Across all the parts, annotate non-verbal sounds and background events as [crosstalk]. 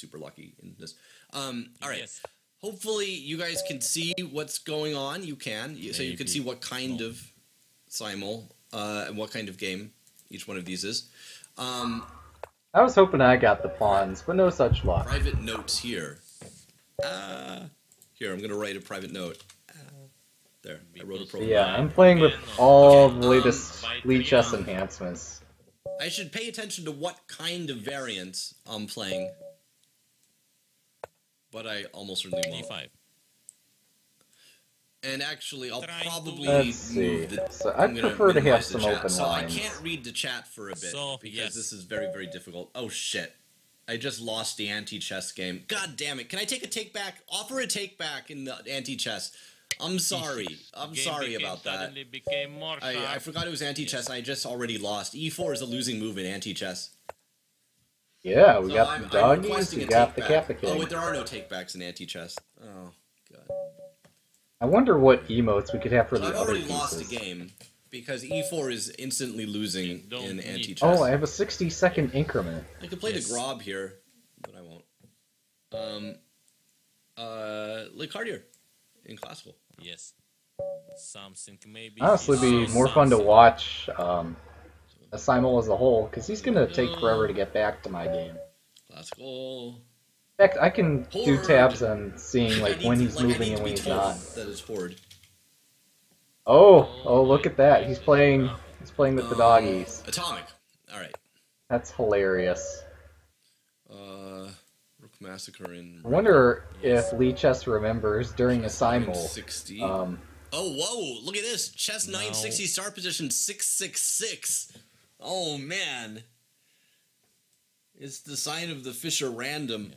super lucky in this. Um, all right. Yes. Hopefully, you guys can see what's going on. You can, You- so you can see what kind No. of simul uh, and what kind of game each one of these is. Um, I was hoping I got the pawns, but no such luck. private notes here. Uh, here, I'm gonna write a private note. Uh, there, I wrote a So profile. yeah, I'm playing with all Okay, the um, latest by Lichess enhancements. I should pay attention to what kind of variants I'm playing. But I almost certainly won't. D5. And actually, I'll Try probably Let's see. move the. So I I'm prefer to have some chat. open so lines. I can't read the chat for a bit So, because yes. this is very, very difficult. Oh shit! I just lost the anti-chess game. God damn it! Can I take a take back? Offer a take back in the anti-chess. I'm sorry. I'm sorry about that. Became more I, I forgot it was anti-chess and I just already lost. E4 is a losing move in anti-chess. Yeah, we So got I'm- the I'm doggies, we got the take Kappa back. Oh, King. wait, there are no takebacks in anti-chess. Oh, god. I wonder what emotes we could have for So the I've other already lost a game because E4 is instantly losing in need- anti-chess. Oh, I have a 60 second increment. I could play Yes. the Grob here, but I won't. Um, uh, Lecardier in classical. Yes. Something maybe. Honestly, be more fun to watch um, a Simul as a whole, because he's going to take forever to get back to my game. Classical. In fact, I can do tabs on seeing like when he's like, moving need and to when he's not. That is Horde. Oh, oh, look at that! He's playing. He's playing with the doggies. Atomic. All right. That's hilarious. Uh, Rook Massacre in. I wonder if Lichess remembers during a Simul. 60. Um, Oh, whoa! Look at this. Chess No. 960 star position 666. Oh, man. It's the sign of the Fischer random.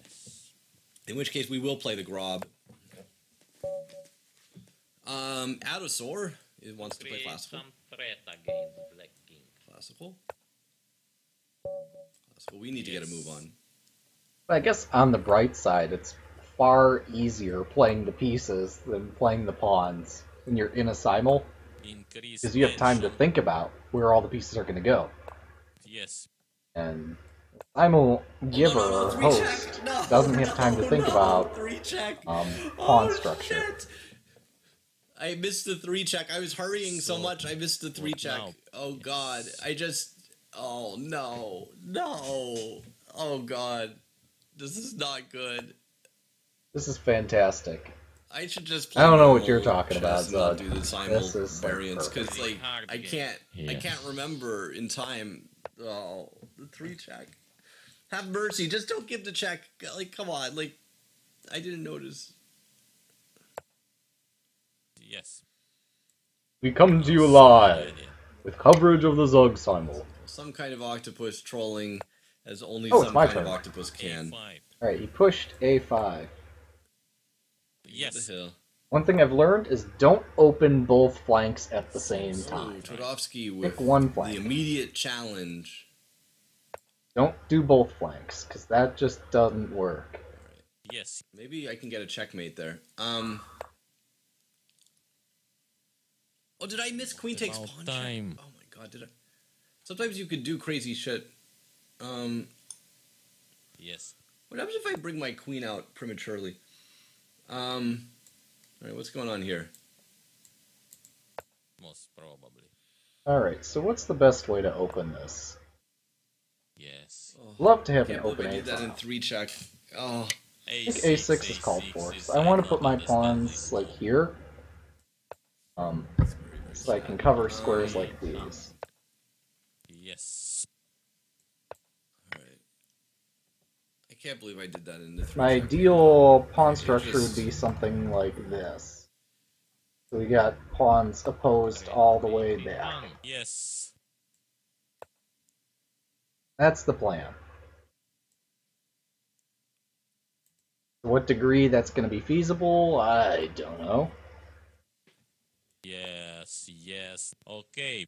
In which case, we will play the Grob. Um, Adosor it wants to play classical. some threat against Black King. Classical. Classical. We need to get a move on. I guess on the bright side, it's far easier playing the pieces than playing the pawns when you're in a Simul, Increase because you have time to think about where all the pieces are going to go. Yes. And Simul giver Oh, no, no, or host. No, doesn't have time to [laughs] think no, about three check. um, pawn Oh, structure. shit. I missed the three check. I was hurrying so, So, much. I missed the three check. now? Oh god. I just. Oh no. No. Oh god. This is not good. This is fantastic. I should just. Play I don't know what you're talking about, and Not do the simul This is, like, variants because perfect. like I can't. I can't remember in time. Oh, the three check. Have mercy. Just don't give the check. Like, come on. Like, I didn't notice. Yes. We come to you live with coverage of the Zug Simul. Some kind of octopus trolling as only Oh, some my kind of octopus can. A5. Alright, he pushed A5. What Yes. the hell? One thing I've learned is don't open both flanks at the same Oh, time. Toadofsky with Pick one the immediate challenge. Don't do both flanks, because that just doesn't work. Yes. Maybe I can get a checkmate there. Um. Oh, did I miss queen takes pawn time. Oh my god, did I? Sometimes you could do crazy shit. Um, Yes. what happens if I bring my queen out prematurely? Um, all right, what's going on here? Most probably. Alright, so what's the best way to open this? Yes. Oh, Love to have an can't open I A did that in three check. Oh, I think A6 is called for, so I want to put my pawns like here, um, so I can cover squares like these. Yes. all right. I can't believe I did that in the three My ideal pawn structure would be something like this. So we got pawns opposed all the way back. Yes. That's the plan. To what degree that's going to be feasible, I don't know. Yes. Yes. Okay.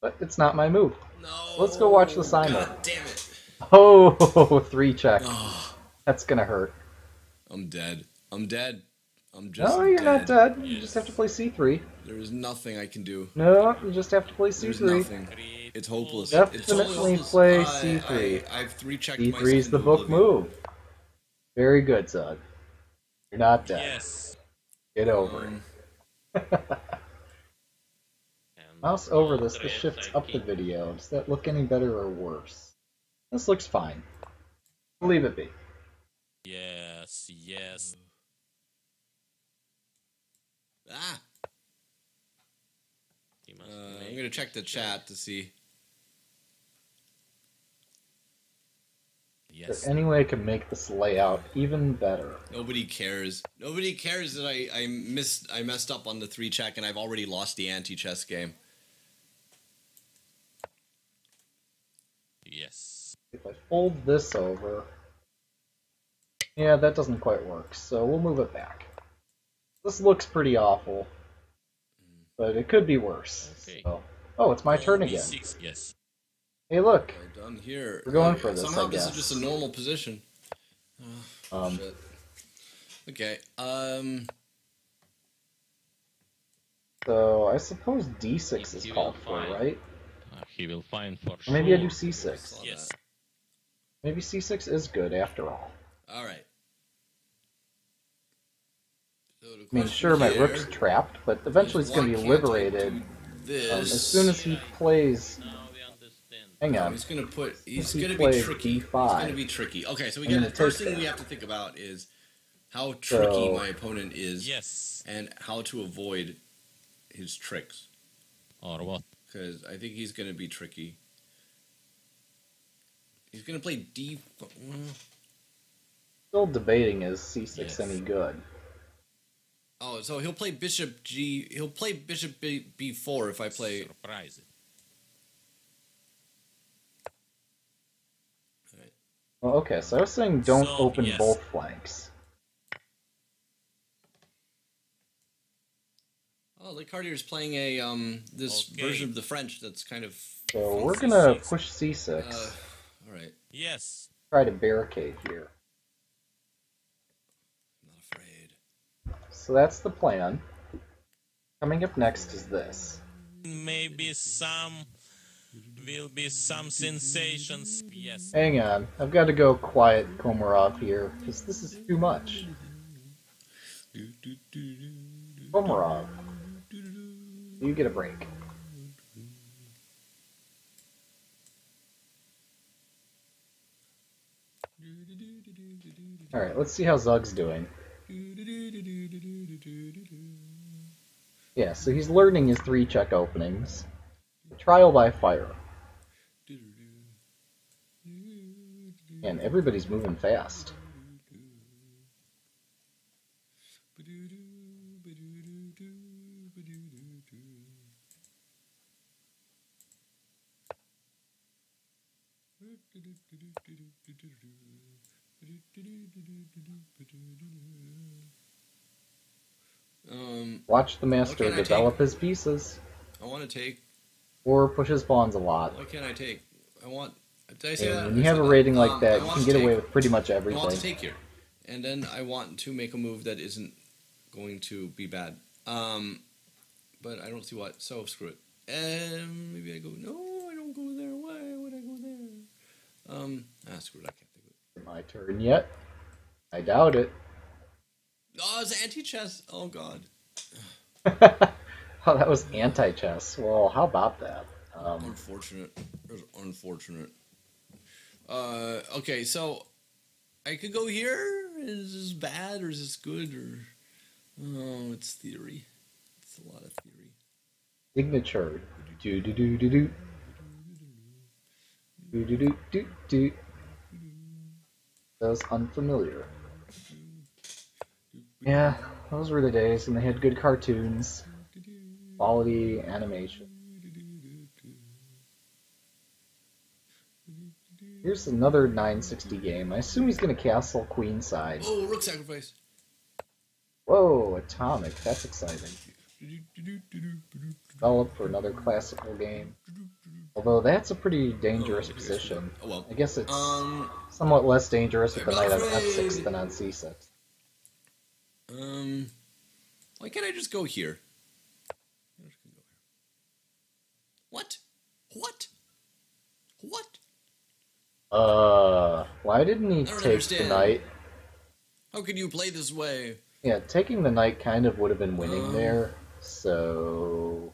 But it's not my move. No. Let's go watch the Simon. God damn it. Oh, [laughs] three check. That's going to hurt. I'm dead. I'm dead. I'm just. No, you're not dead. You just have to play c3. There is nothing I can do. No, you just have to play There's c3. nothing. It's hopeless. move. It's totally Definitely hopeless. play C three. I, I've three checked c3 is the book move. move. Very good, Zug. You're not dead. Yes. Get over Um, it. [laughs] Mouse over this, this shifts up the video. Does that look any better or worse? This looks fine. Leave it be. Yes, yes. ah, He must uh, I'm gonna check the it chat to see. Is Yes. there any way I can make this layout even better? Nobody cares. Nobody cares that I I missed I messed up on the three check and I've already lost the anti chess game. Yes. If I fold this over... Yeah, that doesn't quite work, so we'll move it back. This looks pretty awful, but it could be worse. Okay. So. Oh, it's my turn again. B6, yes. Hey, look. Well done here. We're going Okay, for this, Somehow I this is just a normal position. Um, Shit. Okay. Um. so I suppose D6 If is you called for, find- right? Uh, he will find for Or sure. maybe I do C6. Yes. that. Maybe C6 is good after all. All right. So I mean, sure, my rook's trapped, but eventually is it's going to be liberated This. um, as soon as he plays. Now we. Hang No, on. he's gonna put. He's he gonna be tricky. He's D5. gonna be tricky. Okay, so we I'm got the first take thing we have to think about is how tricky So- my opponent is, Yes. and how to avoid his tricks. Or what? Because I think he's gonna be tricky. He's gonna play D. Still debating is C6 Yes. any good? Oh, so he'll play Bishop G. He'll play Bishop B, B4 if I play. Surprise. Well, okay, so I was saying don't So, open yes. both flanks. Oh, Lake Cardier's playing a um this Okay. version of the French that's kind of. So we're C6. gonna push C6, Uh, all right, Yes. try to barricade here. I'm not afraid. So that's the plan. Coming up next is this. Maybe some will be some sensations. Yes. Hang on, I've got to go quiet Komarov here, because this is too much. Komarov, you get a break. Alright, let's see how Zug's doing. Yeah, so he's learning his three check openings. Trial by fire. And everybody's moving fast. Um, Watch the master What can develop his pieces, I want to take. or push his pawns a lot. Why can't I take? I want. Did I say that? And when you have a that. rating like Um, that, you can get away with pretty much everything. I want to take here, and then I want to make a move that isn't going to be bad. Um, but I don't see what. So screw it. Um, maybe I go. No, I don't go there. Why would I go there? Um, ah, screw it. I can't think of it. My turn yet? I doubt it. Oh, it's anti chess. Oh God. [laughs] oh, that was anti-chess. Well, how about that? Um, Unfortunate. Unfortunate. Uh, okay, so I could go here. Is this bad or is this good or? Oh, it's theory. It's a lot of theory. signature. Do do do do do. Do do do do do. That was unfamiliar. Yeah, those were the days when they had good cartoons, quality animation. Here's another 960 game. I assume he's gonna castle queenside. Oh, rook sacrifice. Whoa, atomic. That's exciting. Develop for another classical game. Although that's a pretty dangerous Oh, position. Oh well. I guess it's Um, somewhat less dangerous with the knight on f6 than on c6. Um, why can't I just go here? I'm just gonna go here. What? What? What? Uh, why didn't he take the knight? How could you play this way? Yeah, taking the knight kind of would have been winning Um. there. So,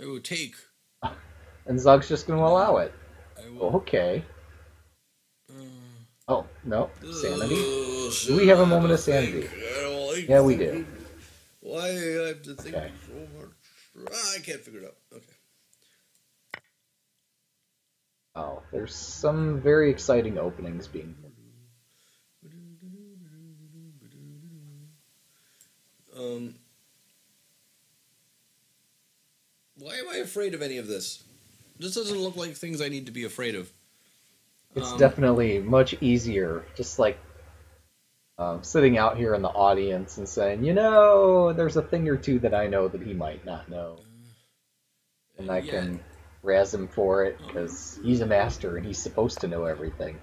I will take. [laughs] and Zug's just going to allow it. I will. Okay. Uh, Oh no, sanity. Ugh, Do we have a moment of sanity? like Yeah, we thinking. do. Why I have to think Okay. so much? Ah, I can't figure it out. Okay. Oh, there's some very exciting openings being. Um. Why am I afraid of any of this? This doesn't look like things I need to be afraid of. It's Um, definitely much easier, just like um, sitting out here in the audience and saying, you know, there's a thing or two that I know that he might not know, and I yeah, can razz him for it because he's a master and he's supposed to know everything.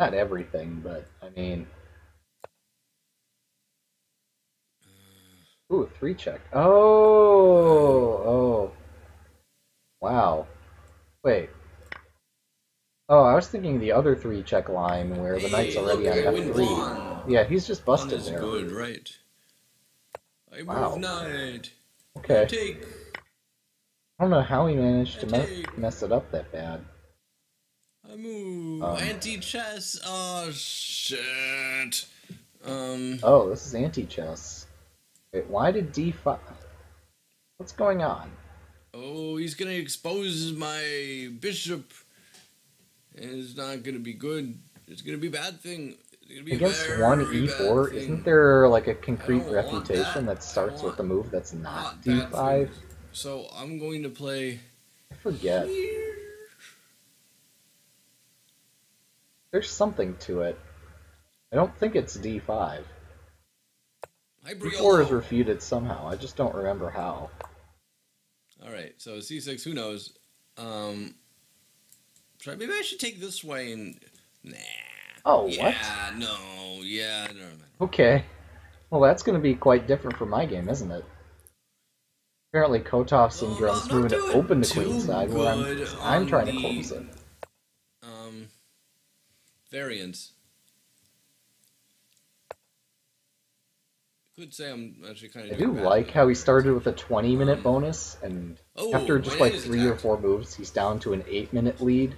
Not everything, but I mean. Ooh, three check. Oh, oh. Wow. Wait. Oh, I was thinking the other three check line where the knight's Hey, already on F3. pawn. Yeah, he's just busted there. good, right? I Wow. move knight. Okay. Take. I don't know how he managed to me- mess it up that bad. I move. Um, Anti chess. Oh shit. Um. Oh, this is anti-chess. Wait, why did D5... What's going on? Oh, he's gonna expose my bishop. And it's not gonna be good. It's gonna be a bad thing. It's gonna be Against one bad E4, isn't there like a concrete refutation that. that starts with a move that's not Not D5? things. So I'm going to play I forget. here. There's something to it. I don't think it's D5. Hi, D4 is refuted somehow. I just don't remember how. All right, so C6. Who knows? Um, I, maybe I should take this way and nah. Oh, what? yeah, no, yeah, no, no. Okay. Well, that's going to be quite different from my game, isn't it? Apparently, Kotov Syndrome's not moving to open the queen side, where I'm, I'm trying to close it. Um, variants. Could say I'm actually kind I of. do like how he started with a 20 minute bonus, and Oh, after just like three or four moves, he's down to an 8 minute lead.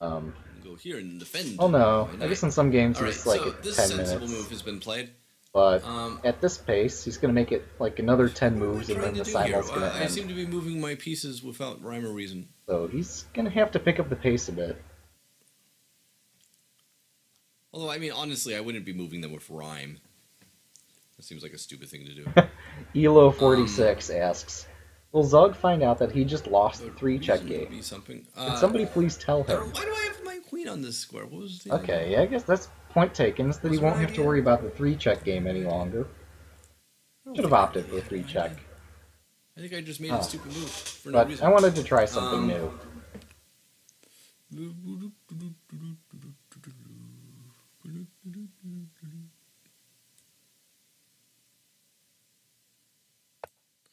Um, Go here and defend. oh no, I guess in some games All right, it's like so this 10 sensible minutes. move has been played. But Um, at this pace, he's going to make it like another 10 what am I moves, and then the do going to I seem to be moving my pieces without rhyme or reason. So he's going to have to pick up the pace a bit. Although, I mean, honestly, I wouldn't be moving them with rhyme. That seems like a stupid thing to do. [laughs] Elo46 asks, Will Zug find out that he just lost the three check game? Be something. Can Uh, somebody please tell him? Why do I have my queen on this square? What was the Okay, yeah, I guess that's point taken, is that he won't have to worry about the three check game any longer. Should have opted for three check. I think I just made Oh. a stupid move for no But reason. I wanted to try something Um, new.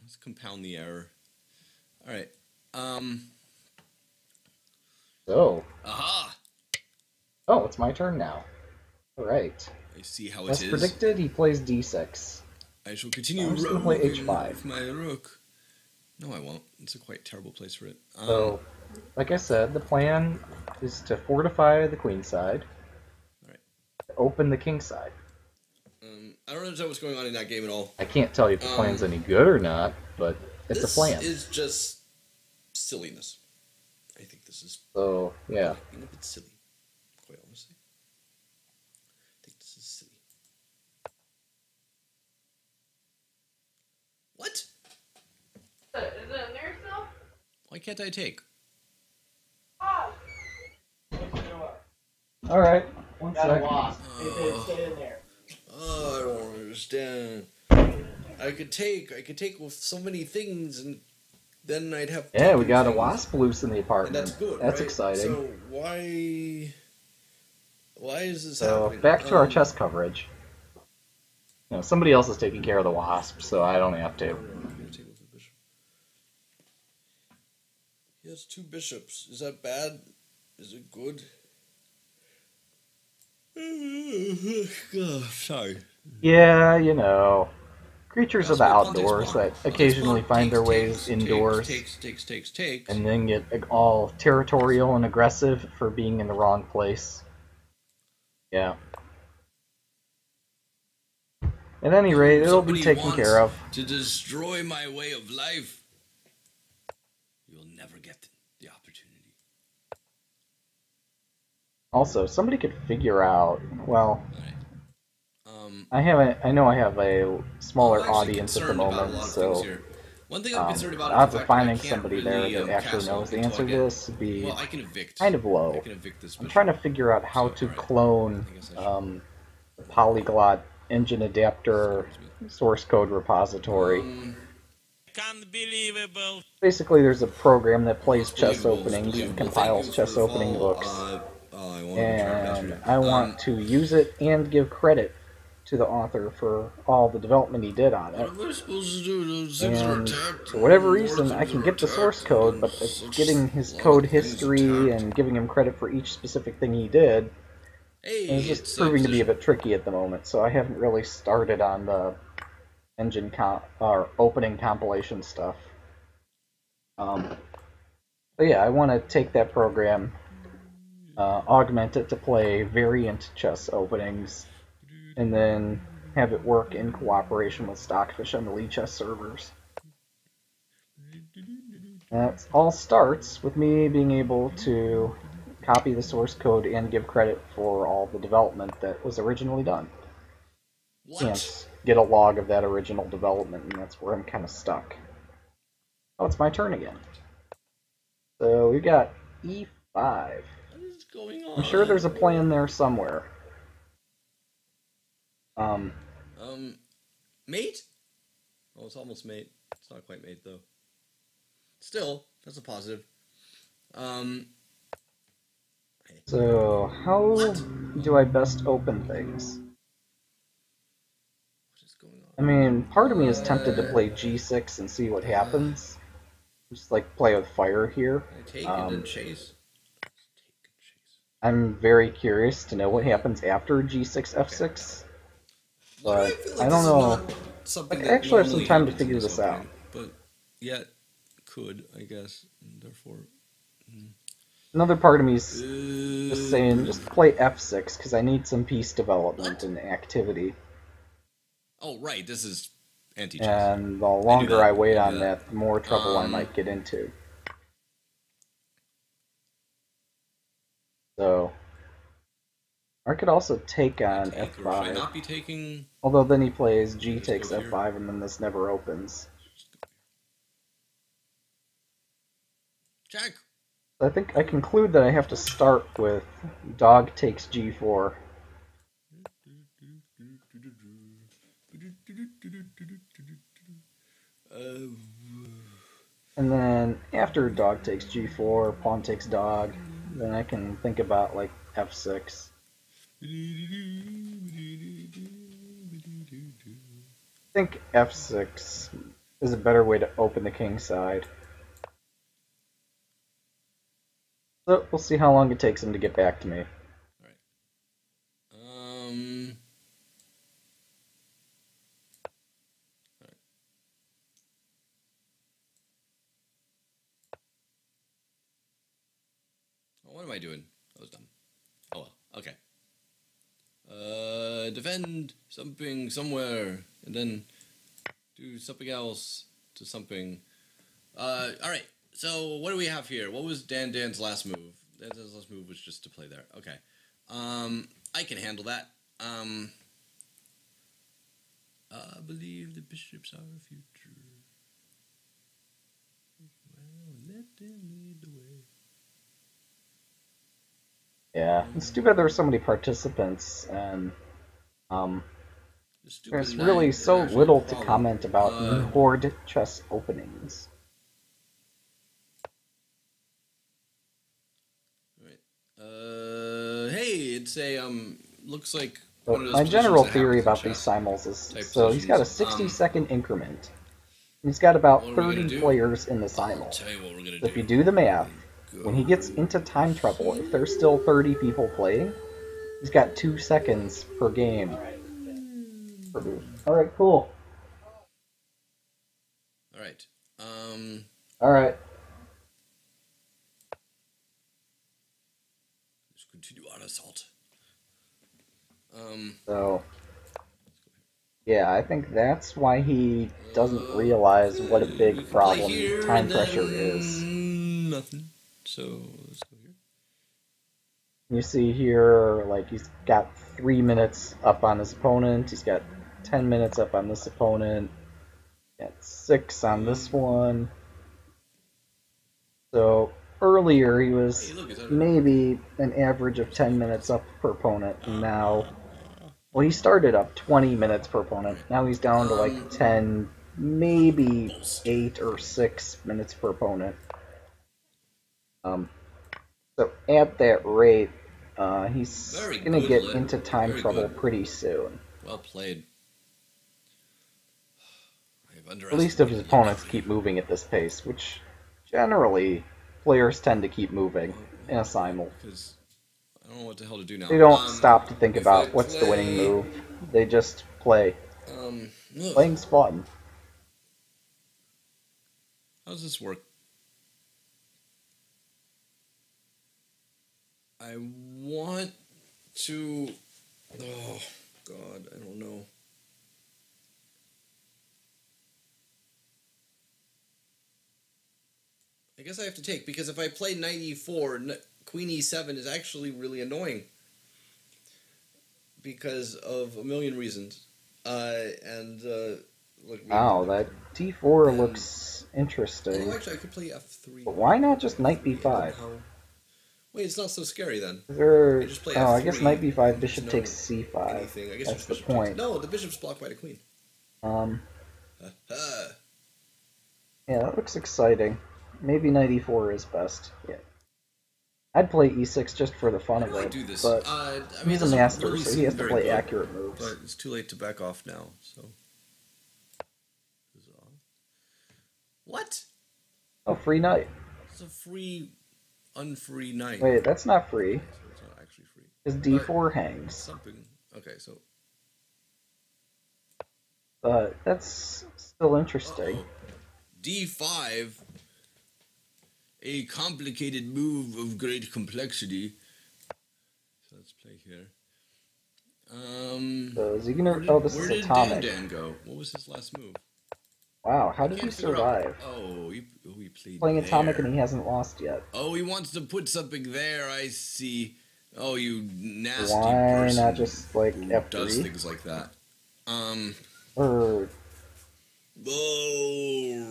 Let's compound the error. All right. Um. So, Aha! oh, it's my turn now. Alright. I see how it As is. predicted, he plays d6. I shall continue I'm just gonna play H5. with my rook. No, I won't. It's a quite terrible place for it. Um, So, like I said, the plan is to fortify the queen side, Alright. open the king side. um, I don't understand what's going on in that game at all. I can't tell you if the Um, plan's any good or not, but it's this a plan. is just silliness. I think this is Oh yeah. being a bit silly, quite honestly. I think this is silly. What? Is it in there still? Why can't I take? Oh. Alright, one Got a sec. wasp. It, it Oh. in there. Oh, I don't understand. I could take, I could take with so many things, and then I'd have. Yeah, we got a wasp loose in the And apartment. that's good. That's right? exciting. So why, why is this So happening? back to our Um, chess coverage. You know, somebody else is taking care of the wasp, so I don't have to. I'm gonna take with the bishop. He has two bishops. Is that bad? Is it good? [laughs] Sorry. Yeah, you know. Creatures of the That's what Ponte's outdoors that occasionally find their ways indoors and then get all territorial and aggressive for being in the wrong place. Yeah. At any rate, it'll be taken care of. To destroy my way of life. You'll never get the opportunity. Also, somebody could figure out. Well. Um, I haven't. I know I have a smaller audience at the concerned about a moment, so. One thing I'm um, concerned about odds is of I finding can't somebody really, there um, that actually knows the answer to this would be Well, I can evict. kind of low. I can evict this. I'm trying to figure out how So, to alright. clone I guess I should- um, the polyglot engine adapter source code repository. Um, Unbelievable. Basically, there's a program that plays chess believable, openings and believable. compiles chess opening follow. books. Uh, oh, I wanted to and. I want Um, to use it and give credit to the author for all the development he did on it. What am I supposed to do? Those things are And for whatever reason, I can get the source code, but it's getting his code history and giving him credit for each specific thing he did Hey, is just proving to be a bit tricky at the moment. So I haven't really started on the engine comp or opening compilation stuff. Um, but yeah, I want to take that program, uh, augment it to play variant chess openings, and then have it work in cooperation with Stockfish on the Lichess servers. That all starts with me being able to copy the source code and give credit for all the development that was originally done. What? Can't get a log of that original development, and that's where I'm kind of stuck. Oh, it's my turn again. So we got E5. What is going on? I'm sure there's a plan there somewhere. Um, Um, mate? Oh, it's almost mate. It's not quite mate though. Still, that's a positive. Um, so how do I best open things? what is going I mean, part of me is tempted to play G6 and see what happens. Just like play with fire here. Take um, and chase. Take and chase. I'm very curious to know what happens after G6 F6. Why do But I don't know. Something I actually have some time to figure this out. But yet, could I guess, and therefore. Another part of me is Uh, just saying, just play F6 because I need some piece development and activity. Oh right, this is anti-chess. And the longer I, that. wait on that, the more trouble I Um, might get into. So, I could also take on Take, or should I F5. not be taking? Although then he plays G takes. F5 and then this never opens. Check. I think I conclude that I have to start with dog takes G4. Uh, And then after dog takes G4, pawn takes dog, then I can think about like F6. I [laughs] think F6 is a better way to open the king side. So we'll see how long it takes him to get back to me. All right. Um. Oh, what am I doing? That was dumb. Oh well. Okay. Uh, defend something somewhere, and then do something else to something. Uh, all right. So what do we have here? What was Dan Dan's last move? Dan Dan's last move was just to play there. Okay. Um, I can handle that. Um, I believe the bishops are the future. Well, let them lead the way. Yeah, it's too bad there were so many participants, and um, The there's really so little to comment about Uh, horde chess openings. Right. Uh, hey, it's a um. Looks like But one of those my general theory happens in about these chess. simuls is type so he's got a positions. 60 Um, second increment. He's got about what are we gonna 30 players in the I'll simul. you what we're gonna So if you do the math, when he gets into time trouble, if there's still 30 people playing, He's got two seconds per game. All right, cool. All right. Um, All right. let's continue on assault. Um, So, yeah, I think that's why he doesn't realize what a big problem time pressure is. Nothing. So let's go here. You see here, like, he's got three minutes up on his opponent, he's got ten minutes up on this opponent, got six on this one. So, earlier he was Hey, look, maybe an average of 10 minutes up per opponent, and now, well, he started up 20 minutes per opponent. Now he's down to like 10, maybe 8 or 6 minutes per opponent. Um, so at that rate, uh, he's Very gonna get Lynn. into time Very trouble good. pretty soon. well played. At least if his opponents keep moving at this pace, which generally players tend to keep moving in a simul. Because I don't know what the hell to do now. They don't Um, stop to think about what's the winning move. They just play. Um, Playing's fun. how does this work? I want to. Oh God, I don't know. I guess I have to take because if I play knight e4, queen e7 is actually really annoying because of a million reasons. Uh, and uh, look, Wow, that d4 looks interesting. Oh, actually, I could play f3. But why not just knight b5? Wait, it's not so scary then. Is there... Just play Oh, I guess knight b5, bishop there's takes c5. Anything. I guess That's the bishop takes- point. No, the bishop's blocked by the queen. Um, Ah, [laughs] yeah, that looks exciting. Maybe knight e4 is best. Yeah. I'd play e6 just for the fun of do I it, do this? but uh, I mean, he's a master, really so he has to play good, accurate moves. But it's too late to back off now. So. What? A free knight. It's a free, unfree knight. Wait, that's not free. So it's not actually free. His d4 hangs. Something. Okay, so. But that's still interesting. Uh-oh. D5, a complicated move of great complexity. So let's play here. Um, So is he gonna? did, Oh, this where is did atomic. Dan Dan go? What was his last move? Wow, how did he survive? Oh, he, oh, he played Playing atomic and he hasn't lost yet. Oh, he wants to put something there. I see. Oh, you nasty Why person. not just like F3? does things like that? Um. Or Oh.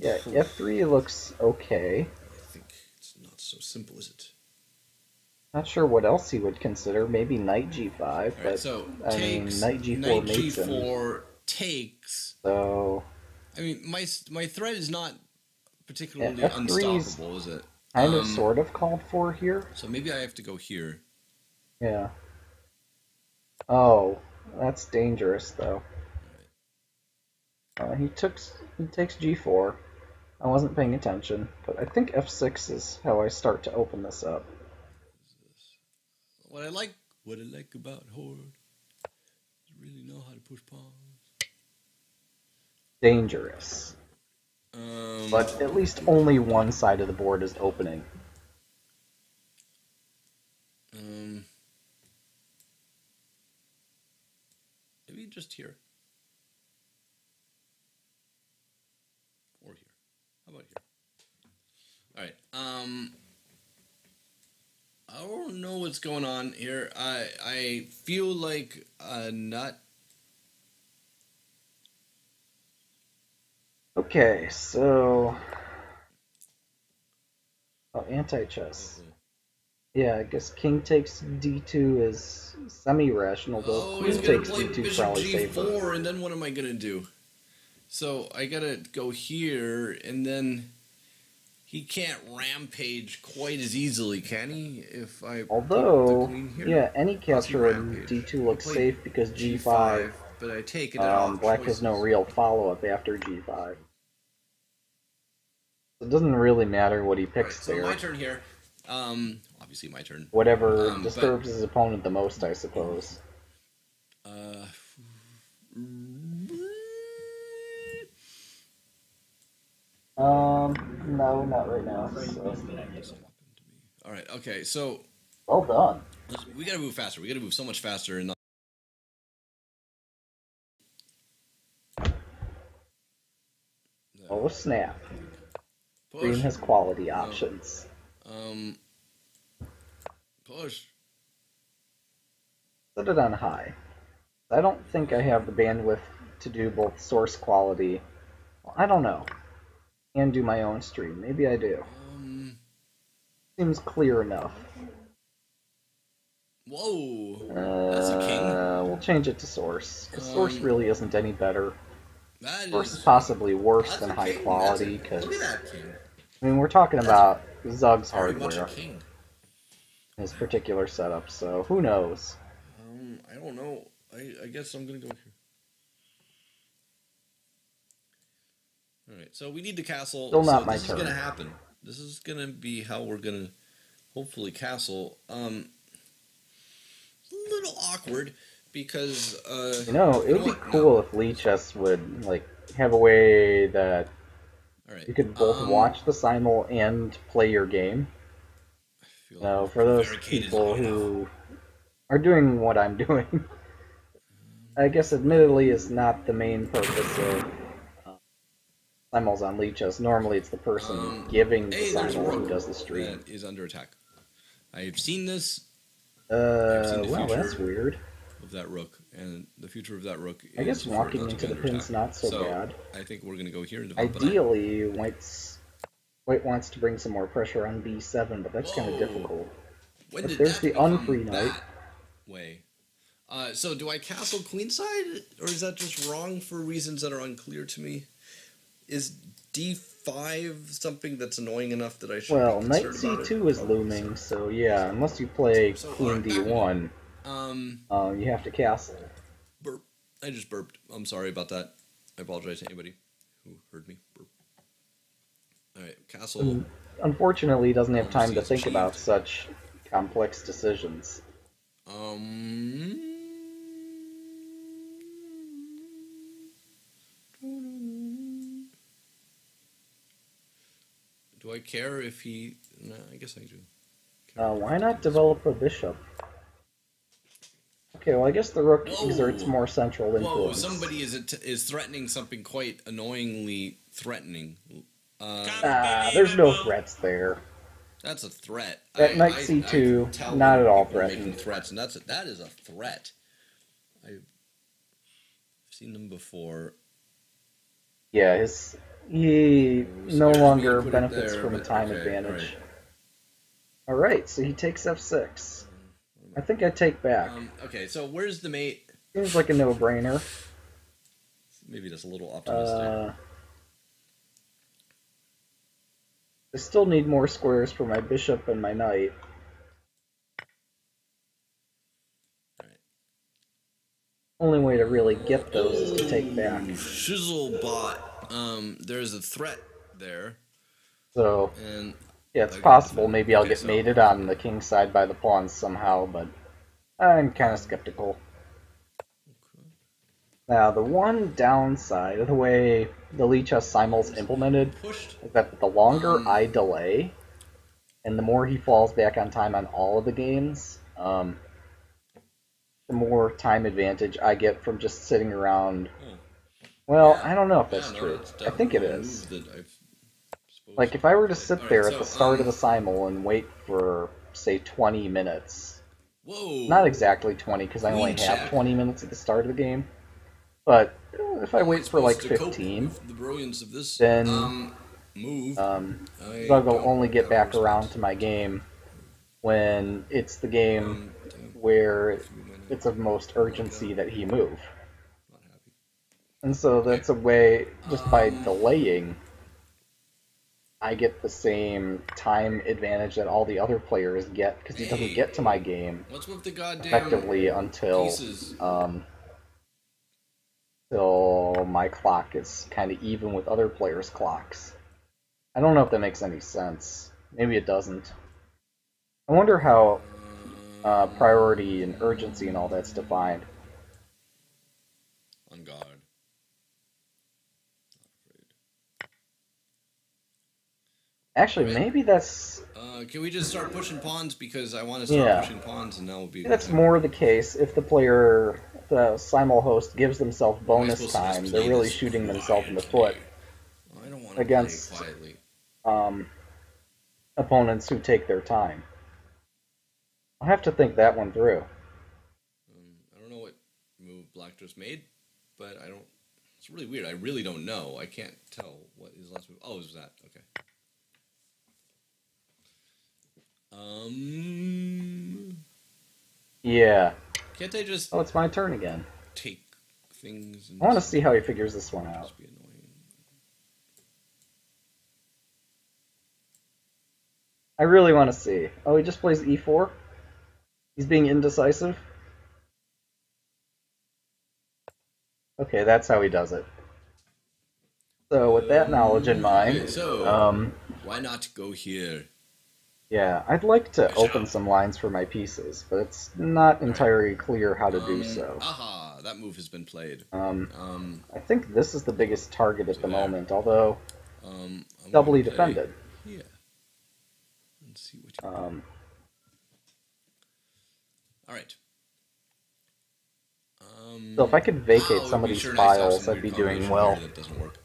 yeah, F3 looks okay. I think it's not so simple, is it? Not sure what else he would consider. Maybe knight G5, All right, but so I mean, takes knight G4 knight mates him. G4 takes. so I mean, my my threat is not particularly Yeah, unstoppable, is it? kind of Um, sort of called for here. So maybe I have to go here. Yeah. Oh, that's dangerous though. Uh, he took he takes G4. I wasn't paying attention, but I think F6 is how I start to open this up. What I like, what I like about Horde, is really know how to push pawns. Dangerous. Um, But at least only one side of the board is opening. um, maybe just here. Or here. How about here? All right. Um, I don't know what's going on here. I I feel like a nut. Okay, so oh, anti-chess. Yeah, I guess king takes d2 is semi-rational, though Oh, queen takes play d2 bishop probably safer. g4, and then what am I gonna do? So I gotta go here, and then he can't rampage quite as easily, can he? If I Although, yeah, any capture in d2 looks safe because G5, g5, but I take it. Um, black has no real follow-up after g5. It doesn't really matter what he Right, picks so there. my turn here. Um, obviously my turn. Whatever Um, but- disturbs his opponent the most, I suppose. Uh, Um, no, not right now. So. all right. Okay. So Well done. we gotta move faster. We gotta move so much faster and not. Oh snap! Green has quality options. Um. Push. Set it on high. I don't think I have the bandwidth to do both source quality. Well, I don't know. And do my own stream. Maybe I do. Um. Seems clear enough. Whoa. Uh, That's a king. We'll change it to source. Because source Um, really isn't any better. Source is possibly worse than high king. quality. Because Look at that king. I mean, we're talking about Zug's Very much a hardware, his particular setup. So who knows? Um, I don't know. I, I guess I'm gonna go here. All right, so we need the castle. Still not so my this turn. is gonna happen. This is gonna be how we're gonna hopefully castle. Um, a little awkward because uh, You know, it would be cool if Lichess would like have a way that all right, you could both um, watch the simul and play your game. No, like for those people who are doing what I'm [laughs] doing, I guess admittedly is not the main purpose of uh, simuls on Lichess. Normally, it's the person Um, giving the Hey, simul who does the stream. is under attack. I've seen this Uh, I've seen well, future. that's weird. Of that rook, and the future of that rook. I guess walking into the pin's attack. not so bad. I think we're gonna go here and. Ideally, White's White wants to bring some more pressure on B7, but that's kind of difficult. When But there's the unfree knight. Way. Uh, so do I castle queenside, or is that just wrong for reasons that are unclear to me? Is D5 something that's annoying enough that I should Well, Knight C2 is looming, so yeah, unless you play So, Queen D1, Um, uh, you have to castle. burp. I just burped. I'm sorry about that. I apologize to anybody who heard me burp. All right, castle. Mm. Unfortunately, he doesn't have time to think about such complex decisions. Um. Do I care if he? No, I guess I do. Uh, why not develop a bishop? Okay, well, I guess the rook Whoa. exerts more central Whoa! influence. Somebody is att- is threatening something quite annoyingly threatening. Uh, Ah, there's no threats there. that's a threat. That knight I C2, can tell not at all people are Making threats, and that's a, that is a threat. I've seen them before. Yeah, his he was no longer me to put it benefits there, from a time okay, advantage. All right, so he takes f6. I think I take back. Um, okay, so where's the mate? Seems like a no-brainer. Maybe just a little optimistic. Uh, I still need more squares for my bishop and my knight. Only way to really get those is to take back. Shizzlebot. Um, there's a threat there, So and yeah, it's Okay. possible. Maybe I'll Okay, get so- mated on the king side by the pawns somehow, but I'm kind of skeptical. Now, the one downside of the way the Lichess Simul's implemented is that the longer Um, I delay, and the more he falls back on time on all of the games, um, the more time advantage I get from just sitting around. Oh. Well, Yeah. I don't know if Yeah, that's no, true. I think it is. definitely a is. move that I've supposed Like, if I were to sit Alright, there at so, the start of um, the simul and wait for, say, 20 minutes, Whoa! not exactly 20 because I only have 20 minutes at the start of the game, but uh, if I wait for like supposed to cope 15, The brilliance of this then, um, move. um, I Zug will only get back around to my game when it's the game Um, where if you win, it's of most urgency that he move. And so that's a way, just by Um, delaying, I get the same time advantage that all the other players get because he Hey. doesn't get to my game What's with the goddamn effectively until pieces? um, till my clock is kind of even with other players' clocks. I don't know if that makes any sense. Maybe it doesn't. I wonder how uh, priority and urgency and all that's defined. On guard. Not afraid. Actually, Right. maybe that's Uh, can we just start pushing pawns because I want to start Yeah. pushing pawns and that will be. that's more the case if the player, the simul host, gives themselves bonus supposed to just time. They're really shooting themselves in the foot. I don't want to against- play quietly. Um, opponents who take their time. I'll have to think that one through. Um, I don't know what move Black just made, but I don't. It's really weird. I really don't know. I can't tell what his last move. Oh, was that. Okay. Um, Yeah. can't I just Oh, it's my turn again. take things? And I want to see how he figures this one out. Be. I really want to see. Oh, he just plays e4? He's being indecisive? Okay, that's how he does it. So, with that knowledge in mind, Okay, so um, why not go here? Yeah, I'd like to open some lines for my pieces, but it's not entirely clear how to do Um, so. Aha! That move has been played. Um, Um, I think this is the biggest target at the there. moment, although um, I'm doubly defended. Here. Let's see what. You... Um, All right. Um, so if I could vacate oh, some of these sure files, I'd be doing well. That doesn't work.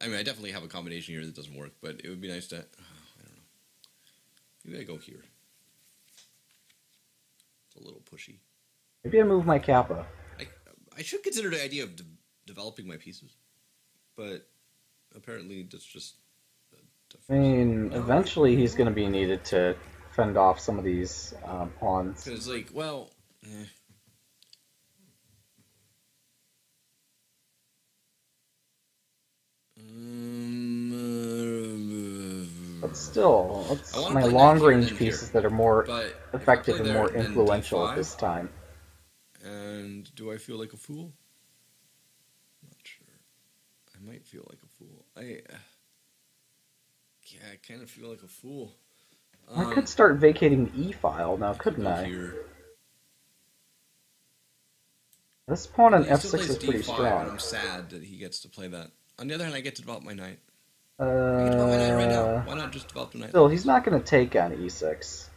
I mean, I definitely have a combination here that doesn't work, but it would be nice to. Maybe I go here. It's a little pushy. Maybe I move my kappa. I I should consider the idea of de- developing my pieces, but apparently that's just. I mean, eventually he's going to be needed to fend off some of these um, pawns. Because, like, well. Eh. Um, But still, it's my long range and here, pieces that are more I effective and there, more influential at this time. And do I feel like a fool? Not sure. I might feel like a fool. I. Uh, yeah, I kind of feel like a fool. I Um, could start vacating the E file now, couldn't I? Here. This pawn on f6 is pretty D5, and strong. I'm sad that he gets to play that. On the other hand, I get to develop my knight. I can develop right now. Uh, Why not just develop the knight? still, he's not going to take on E e6.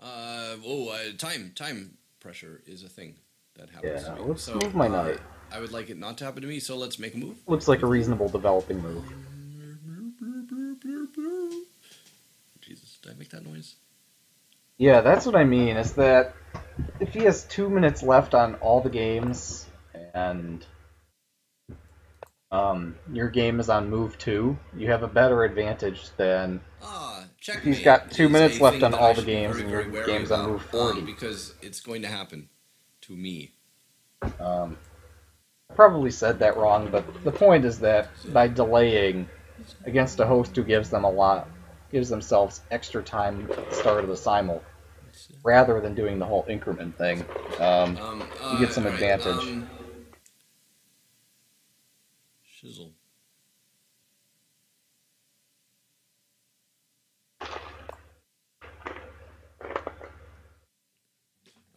Uh, oh, uh, time time pressure is a thing that happens. Yeah, to me. let's so, move my uh, knight. I would like it not to happen to me, so let's make a move. Looks like a reasonable developing move. Jesus, did I make that noise? Yeah, that's what I mean. Is that if he has two minutes left on all the games, and um, your game is on move two, you have a better advantage than Ah, check. He's got two minutes left on all the games, and your game's on move 40. because it's going to happen to me. Um, I probably said that wrong, but the point is that by delaying against a host who gives them a lot, gives themselves extra time at the start of the simul, rather than doing the whole increment thing. Um, Um, You get some all right, um.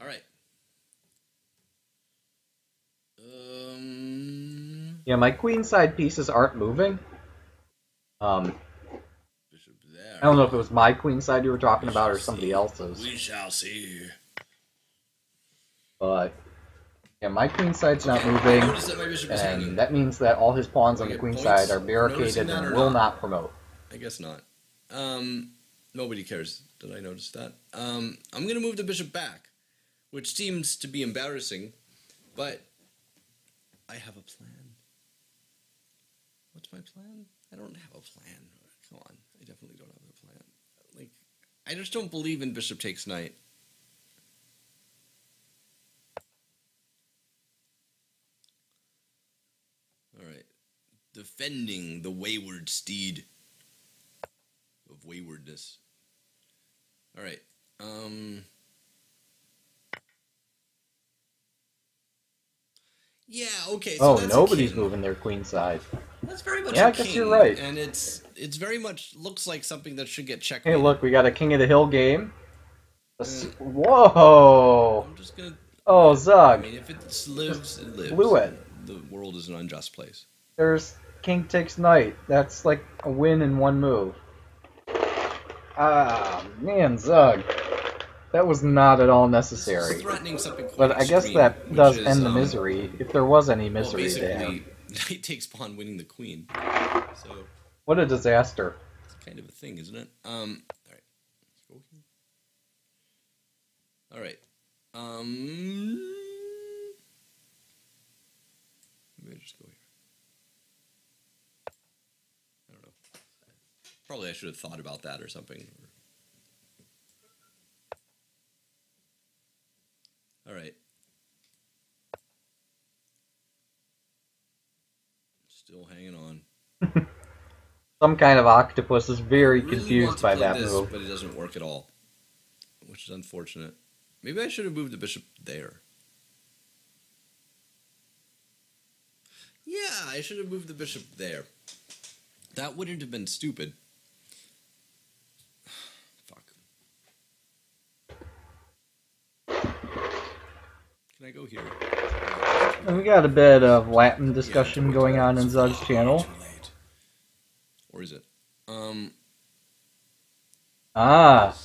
All right. Um, yeah, my queen side pieces aren't moving. Um, bishop there. I don't know if it was my queen side you were talking about or somebody else's, We shall see. but my queenside's not moving. noticed that my bishop is hanging. And that means that all his pawns on the queen side are barricaded and will not? promote. I guess not. Um, nobody cares that I noticed that. Um, I'm gonna move the bishop back, which seems to be embarrassing, but I have a plan. What's my plan? I don't have a plan. Come on, I definitely don't have a plan. Like, I just don't believe in bishop takes knight. All right, defending the wayward steed of waywardness. All right. Um. Yeah. okay. So Oh, nobody's moving their queen side. That's very much. Yeah, I guess king, you're right. And it's it's very much looks like something that should get checked. Hey, look, we got a king of the hill game. Whoa! I'm just gonna. Oh, I mean, if it lives, it lives. Blew it. The world is an unjust place. There's king takes knight. That's like a win in one move. Ah, man, Zug. That was not at all necessary. threatening something But I guess extreme, that does is, end the um, misery, if there was any Well, misery there. [laughs] knight takes pawn, winning the queen. So What a disaster. it's kind of a thing, isn't it? Um. All right. Let's go here. All right. Um. Maybe I just go here. I don't know. Probably I should have thought about that or something. All right. Still hanging on. [laughs] Some kind of octopus is very really confused by that this, move. but it doesn't work at all, which is unfortunate. Maybe I should have moved the bishop there. Yeah, I should have moved the bishop there. That wouldn't have been stupid. Can I go here? And we got a bit of Latin discussion Yeah, going on in Zug's channel. Or is it? Um. Ah,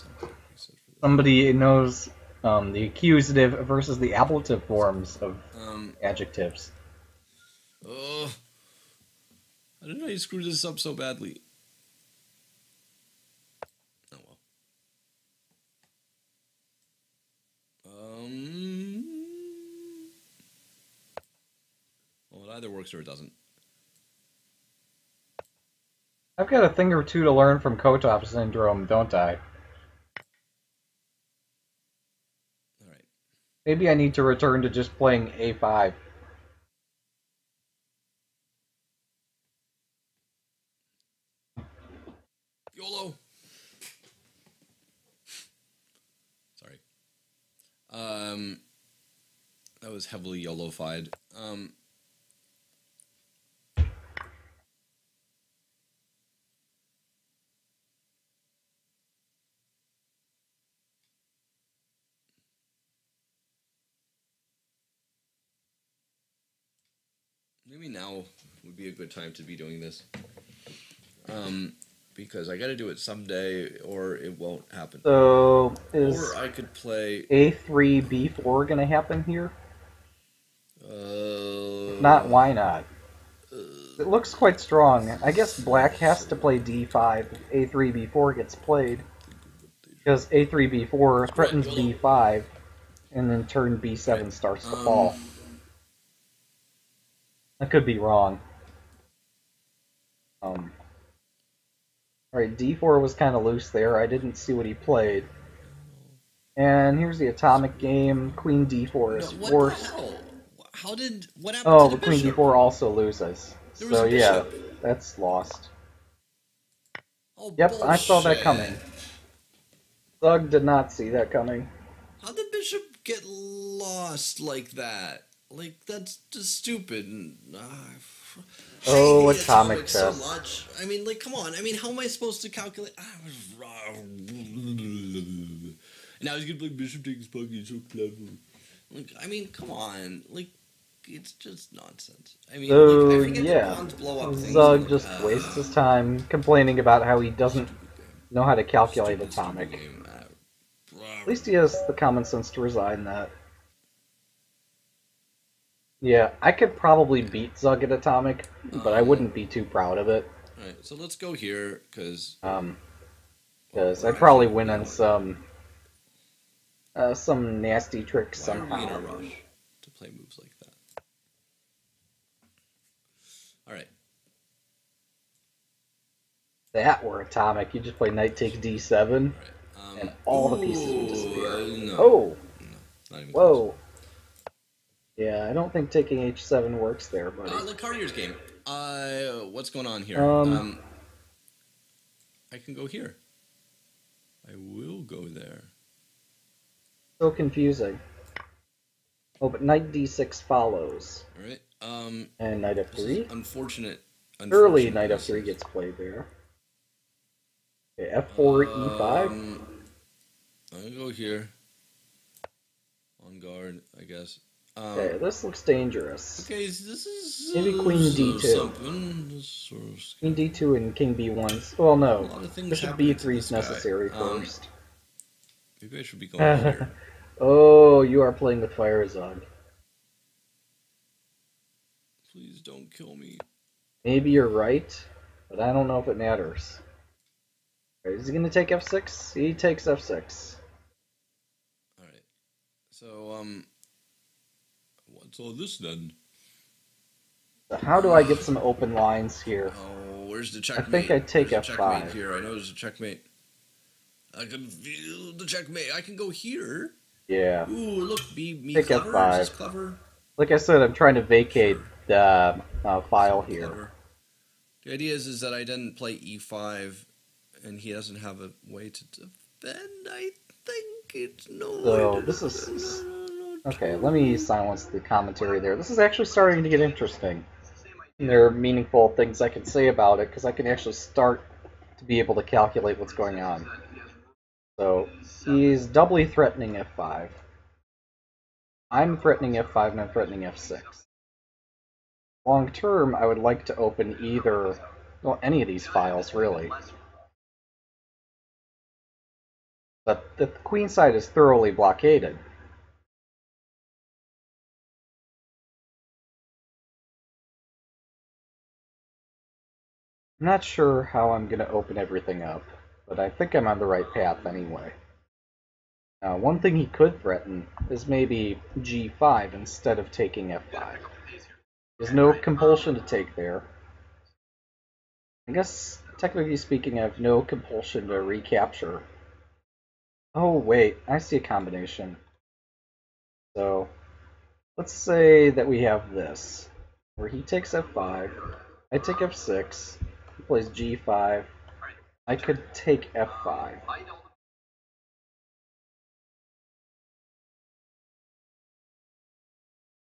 somebody knows um, the accusative versus the ablative forms of Um. adjectives. Oh, I didn't know you screwed this up so badly. Oh well. Um. Well, it either works or it doesn't. I've got a thing or two to learn from Kotov syndrome, don't I? All right. Maybe I need to return to just playing A5. YOLO. Sorry. Um, that was heavily YOLO-fied. Um. Maybe now would be a good time to be doing this. Um, because I got to do it someday, or it won't happen. So, is Or I could play. A3, B4 gonna happen here? Uh, Not, why not? It looks quite strong. I guess black has to play D5 if A3, B4 gets played. Because A3, B4 threatens B5, and then turn B7 starts to Um, fall. I could be wrong. Um. Alright, D4 was kind of loose there. I didn't see what he played. And here's the atomic game. Queen D4 is no, forced. How did what happened? Oh, to the the queen bishop? d4 also loses. There So yeah, that's lost. Oh, Yep, I saw that coming. Thug did not see that coming. How did bishop get lost like that? Like that's just stupid. And, uh, Oh, atomic so much. I mean, like, come on. I mean, how am I supposed to calculate? I was wrong. And I was gonna play bishop takes pocket. So clever. Like, I mean, come on. Like, it's just nonsense. I mean, So, like, I forget yeah. that blow up. Zug just uh, wastes his time complaining about how he doesn't know how to calculate atomic. Uh, At least he has the common sense to resign that. Yeah, I could probably beat Zug at atomic, but I wouldn't be too proud of it. Alright, so let's go here, because Um, because I'd probably win on some, uh, some nasty tricks why are we in a somehow. rush to play moves like that? Alright, That were atomic. You just play knight takes d7. alright. Um, And all the pieces would disappear. uh, no, Oh, not even close. Yeah, I don't think taking h7 works there, buddy. Uh, look, Cartier's game. Uh, what's going on here? Um, I can go here. I will go there. So confusing. Oh, but knight d6 follows. Alright. Um, And knight this is f3. unfortunate. Early knight this f3 is. gets played there. Okay, f4, e5. Um, I'm gonna go here. On guard, I guess. Um, Okay, this looks dangerous. Okay, this is Maybe uh, queen so- d2. Something. This sort of King d2 and king B one. Well, no. Bishop b3 this is guy. necessary Um, first. maybe I should be going [laughs] here. oh, you are playing with Fire Zug. Please don't kill me. Maybe you're right, but I don't know if it matters. Is he gonna take f6? He takes f6. All right. So um, all this then? How do I get some open lines here? Oh, where's the checkmate? I think I'd take a checkmate f5. here. I know there's a checkmate. I can feel the checkmate. I can go here. Yeah. Ooh, look, be me Take clever. F5. Is this clever? Like I said, I'm trying to vacate the uh, file here. Clever. The idea is, is that I didn't play e5, and he doesn't have a way to defend. I think it's no. So, this is-. Okay, let me silence the commentary there. This is actually starting to get interesting. There are meaningful things I can say about it because I can actually start to be able to calculate what's going on. So he's doubly threatening f5. I'm threatening f5 and I'm threatening f6. Long term, I would like to open either, well, any of these files really. But the queen side is thoroughly blockaded. I'm not sure how I'm going to open everything up, but I think I'm on the right path anyway. Now, one thing he could threaten is maybe g5 instead of taking f5. There's no compulsion to take there. I guess, technically speaking, I have no compulsion to recapture. Oh, wait, I see a combination. So, let's say that we have this, where he takes f5, I take f6, he plays g5. I could take f5.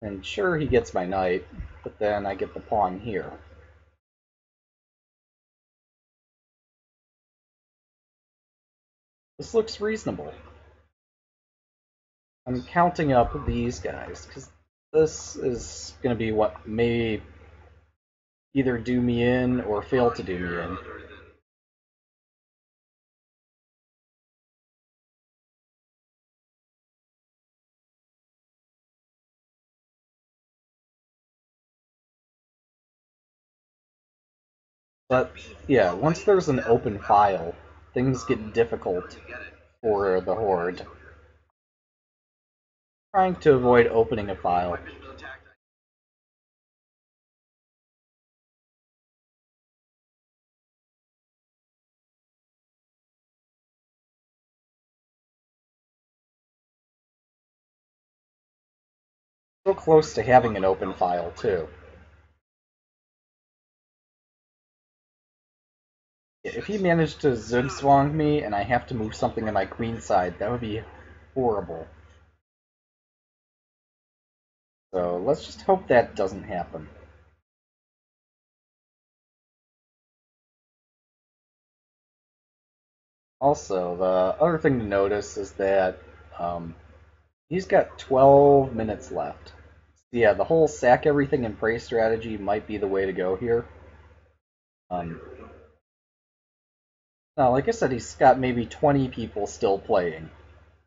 And sure, he gets my knight, but then I get the pawn here. This looks reasonable. I'm counting up these guys, because this is going to be what may either do me in or fail to do me in. But yeah, once there's an open file, things get difficult for the Horde. Trying to avoid opening a file. So close to having an open file, too. If he managed to zugzwang me and I have to move something to my queen side, that would be horrible. So let's just hope that doesn't happen. Also, the other thing to notice is that um, he's got 12 minutes left. Yeah, the whole sack everything and pray strategy might be the way to go here. Um, now, like I said, he's got maybe 20 people still playing.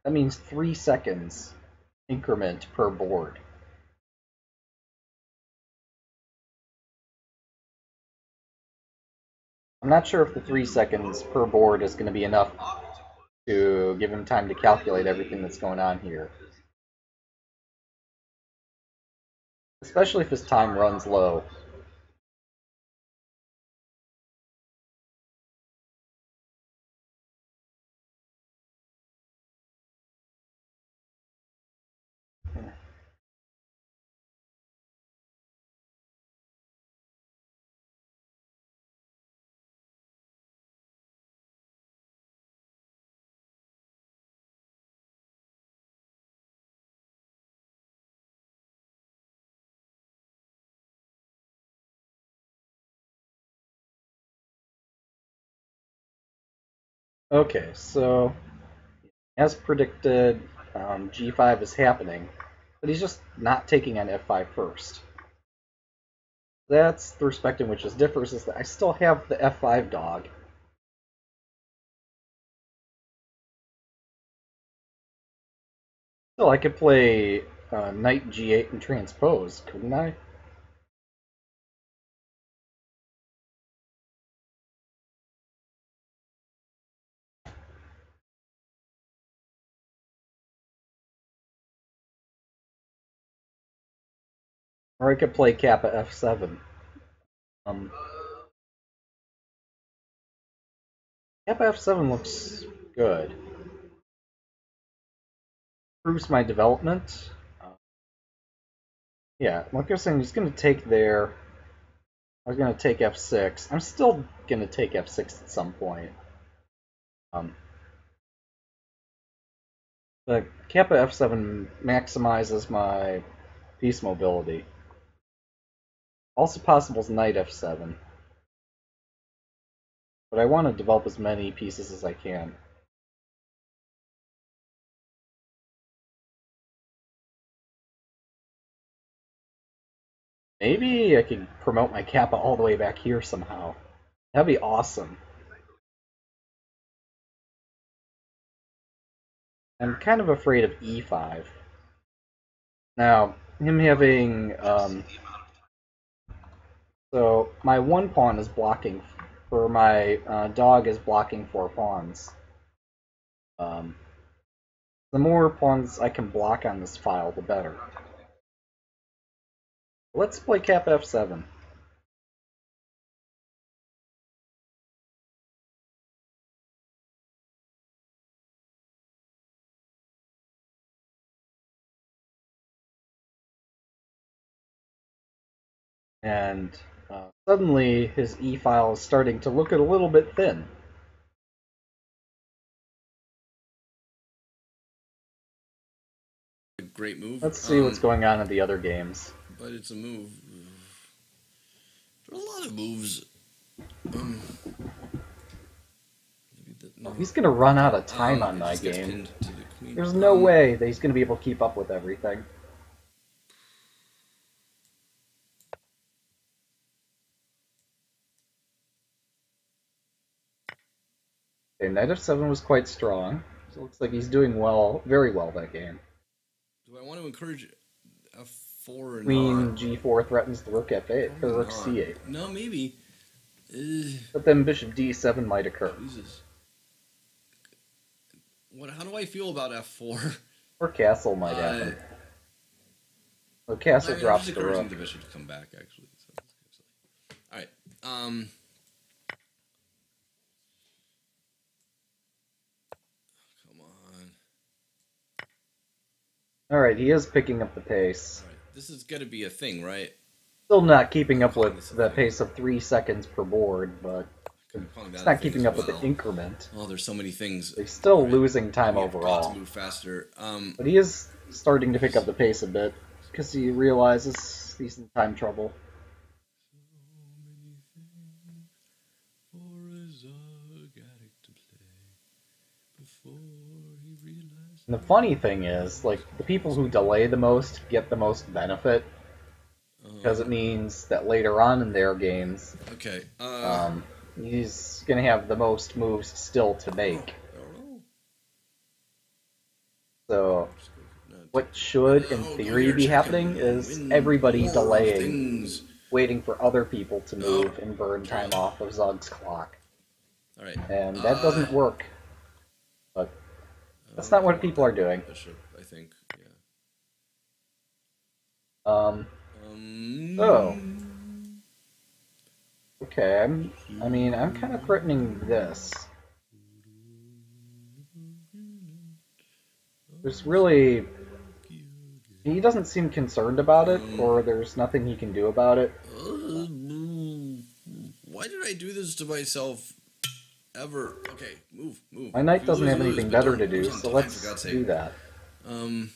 That means 3 seconds increment per board. I'm not sure if the 3 seconds per board is going to be enough to give him time to calculate everything that's going on here. Especially if his time runs low. Okay, so as predicted, um, G5 is happening, but he's just not taking on F5 first. That's the respect in which this differs is that I still have the F5 dog. Still, I could play uh, Knight G8 and transpose, couldn't I? Or I could play Kappa F7. Um, Kappa F7 looks good. Improves my development. Uh, yeah, like I was saying, he's going to take there. I was going to take F6. I'm still going to take F6 at some point. Um, the Kappa F7 maximizes my piece mobility. Also possible is knight f7. But I want to develop as many pieces as I can. Maybe I can promote my kappa all the way back here somehow. That'd be awesome. I'm kind of afraid of e5. Now, him having um, so my one pawn is blocking, or my uh, dog is blocking four pawns. Um, the more pawns I can block on this file, the better. Let's play cap f7. And suddenly his E file is starting to look a little bit thin. A great move. Let's see what's Um, going on in the other games. But it's a move. There are a lot of moves. Um, no. He's going to run out of time Um, on my game. the. There's no Um, way that he's going to be able to keep up with everything. Okay, knight f7 was quite strong. So it looks like he's doing well, very well that game. Do I want to encourage f4 or Queen not? g4 threatens the rook f8, or Probably rook not. c8. No, maybe. Uh, But then bishop d7 might occur. Jesus. What? How do I feel about f4? Or castle might Uh, happen. So castle I mean, drops just the rook. the bishop to come back, actually. So, all right. Um. Come on. Alright, he is picking up the pace. All right. This is gonna be a thing, right? Still not keeping up with the pace of three seconds per board, but it's not keeping up with the increment. Oh, there's so many things. They're still Alright. losing time We overall. to move faster. Um. But he is starting to pick up the pace a bit because he realizes he's in time trouble. For a ZugAddict to play before he realized. And the funny thing is, like, the people who delay the most get the most benefit because it means that later on in their games, Okay. Uh, um, he's going to have the most moves still to make. I don't know. So, Just go- no, what should, in Oh, theory, be happening is everybody delaying, waiting for other people to move and burn time off of Zug's clock. All right. And that Uh, doesn't work. That's not what people are doing. Bishop, I think. Yeah. Um, Um. Oh. okay, I'm, I mean, I'm kind of threatening this. There's really. He doesn't seem concerned about it, or there's nothing he can do about it. Uh, why did I do this to myself? Ever? Okay, move, move. My knight doesn't lose, have anything better to do, so time, let's do that. Um.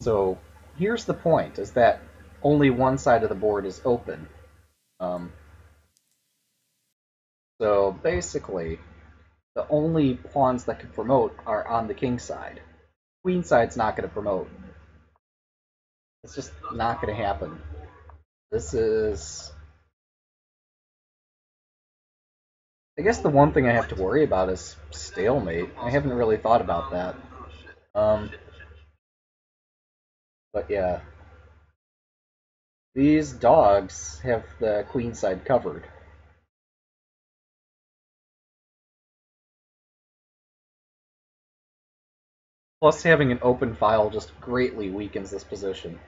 So here's the point: is that only one side of the board is open. Um, So basically, the only pawns that can promote are on the king side. Queen side's not going to promote. It's just not going to happen. This is. I guess the one thing I have to worry about is stalemate. I haven't really thought about that. Um, but yeah. These dogs have the queen side covered. Plus, having an open file just greatly weakens this position.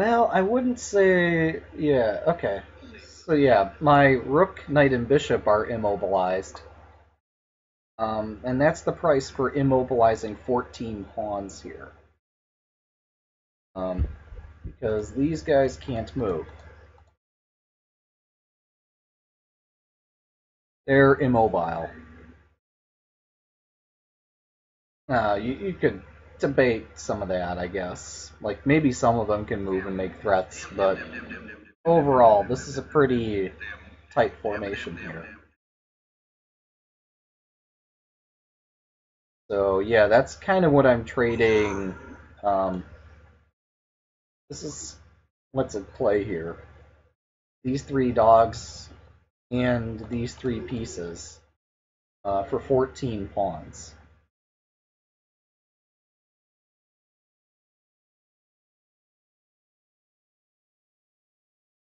Well, I wouldn't say. Yeah, okay. So, yeah, my rook, knight, and bishop are immobilized. Um, and that's the price for immobilizing 14 pawns here. Um, because these guys can't move. They're immobile. Uh, you, you could debate some of that, I guess. Like, maybe some of them can move and make threats, but overall, this is a pretty tight formation here. So yeah, that's kind of what I'm trading. Um, this is what's at play here. These three dogs and these three pieces uh, for 14 pawns.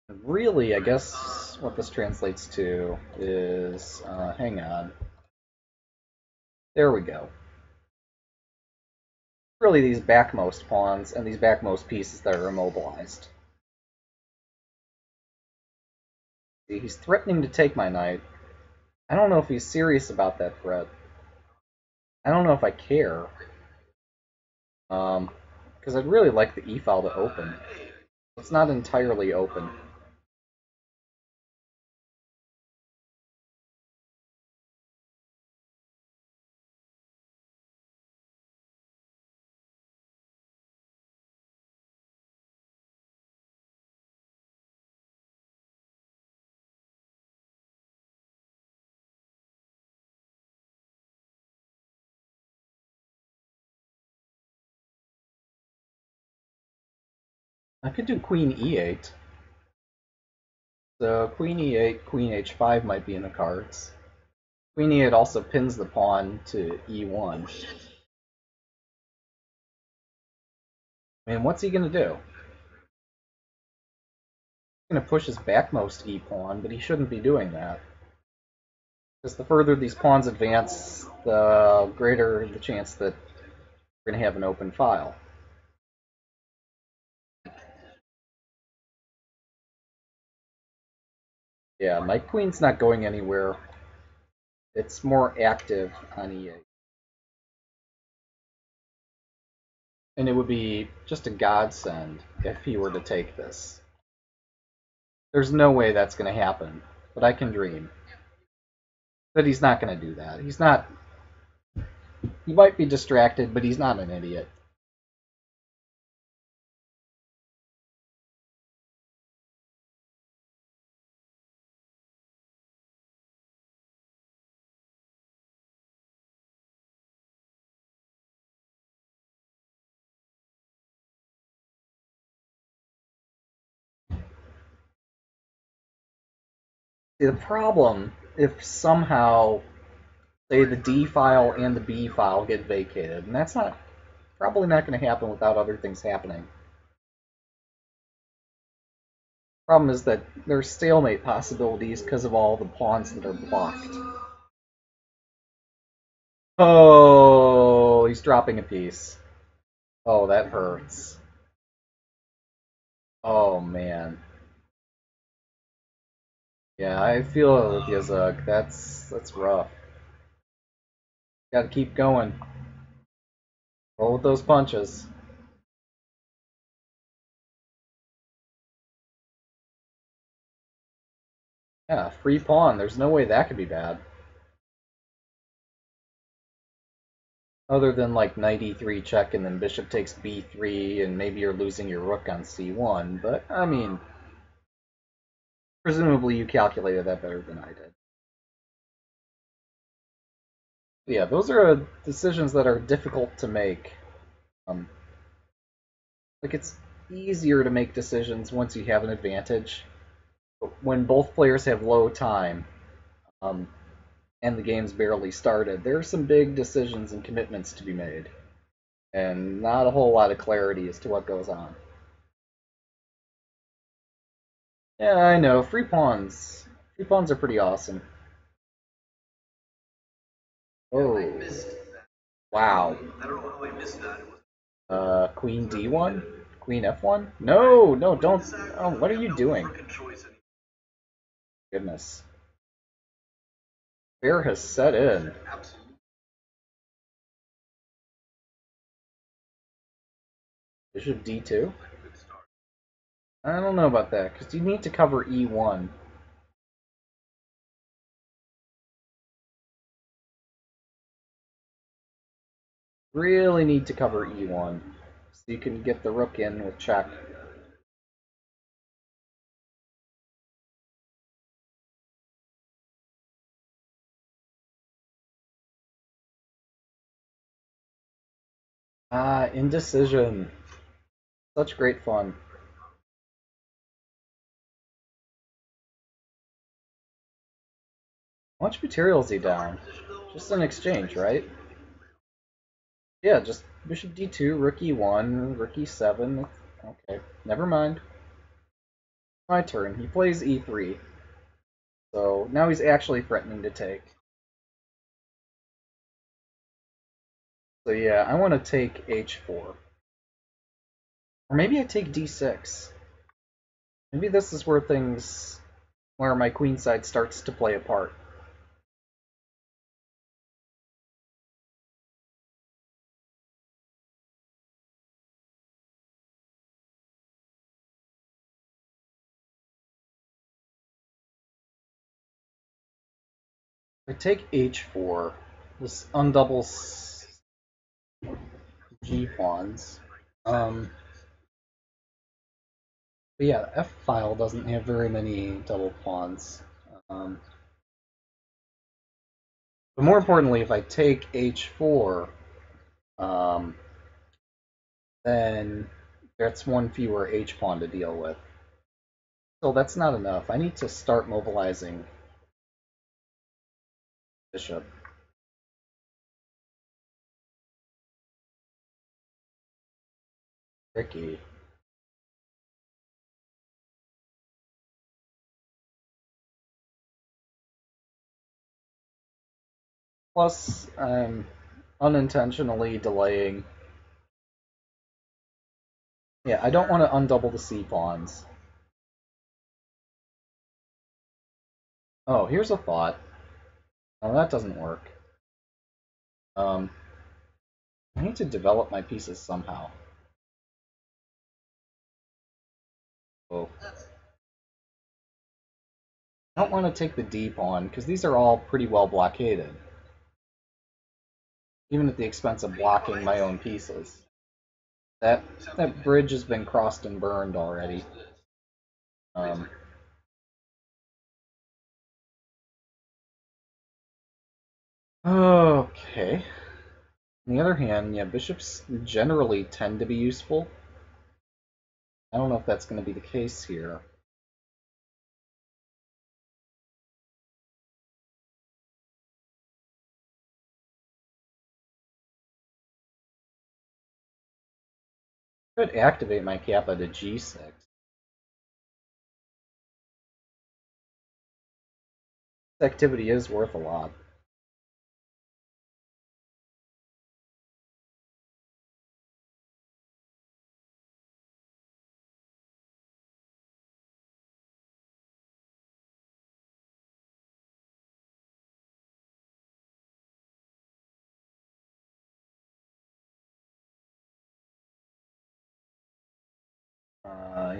Really, I guess what this translates to is, uh, hang on. There we go really these backmost pawns and these backmost pieces that are immobilized. He's threatening to take my knight. I don't know if he's serious about that threat. I don't know if I care. Um, because I'd really like the e-file to open. It's not entirely open. I could do queen e8. So queen e8, queen h5 might be in the cards. Queen e8 also pins the pawn to e1. I mean, what's he going to do? He's going to push his backmost e pawn, but he shouldn't be doing that. Because the further these pawns advance, the greater the chance that we're going to have an open file. Yeah, my queen's not going anywhere. It's more active on e8. And it would be just a godsend if he were to take this. There's no way that's going to happen, but I can dream. But he's not going to do that. He's not... He might be distracted, but he's not an idiot. The problem, if somehow, say, the D file and the B file get vacated, and that's not probably not going to happen without other things happening. Problem is that there's stalemate possibilities because of all the pawns that are blocked. Oh, he's dropping a piece. Oh, that hurts. Oh, man. Yeah, I feel it with Yazug. That's that's rough. Got to keep going. Roll with those punches. Yeah, free pawn. There's no way that could be bad. Other than like knight e3 check and then bishop takes b3 and maybe you're losing your rook on c1, but I mean, presumably you calculated that better than I did. Yeah, those are decisions that are difficult to make. Um, like it's easier to make decisions once you have an advantage. But when both players have low time, um, and the game's barely started, there are some big decisions and commitments to be made, and not a whole lot of clarity as to what goes on. Yeah, I know. Free pawns. Free pawns are pretty awesome. Oh. Wow. I don't know how I missed that. Uh, Queen D1? Queen F1? No, no, don't. Oh, what are you doing? frickin' choice anymore. Goodness. Fear has set in. Bishop D2? I don't know about that, because you need to cover E1. Really need to cover E1, so you can get the rook in with check. Ah, indecision. Such great fun. How much material is he down? Just an exchange, right? Yeah, just bishop d2, rook e1, rook e7. Okay, never mind. My turn. He plays e3. So now he's actually threatening to take. So yeah, I want to take h4. Or maybe I take d6. Maybe this is where things, where my queen side starts to play a part. I take h4. This undoubles g pawns. Um, but yeah, F file doesn't have very many double pawns. Um, but more importantly, if I take h4, um, then that's one fewer h pawn to deal with. So that's not enough. I need to start mobilizing bishop. Tricky. Plus, I'm unintentionally delaying. Yeah, I don't want to undouble the c pawns. Oh, here's a thought. Oh, that doesn't work. Um, I need to develop my pieces somehow. Oh. I don't want to take the D pawn, because these are all pretty well blockaded. Even at the expense of blocking my own pieces. That that bridge has been crossed and burned already. Um, okay. On the other hand, yeah, bishops generally tend to be useful. I don't know if that's going to be the case here. Could activate my kappa to g6. This activity is worth a lot.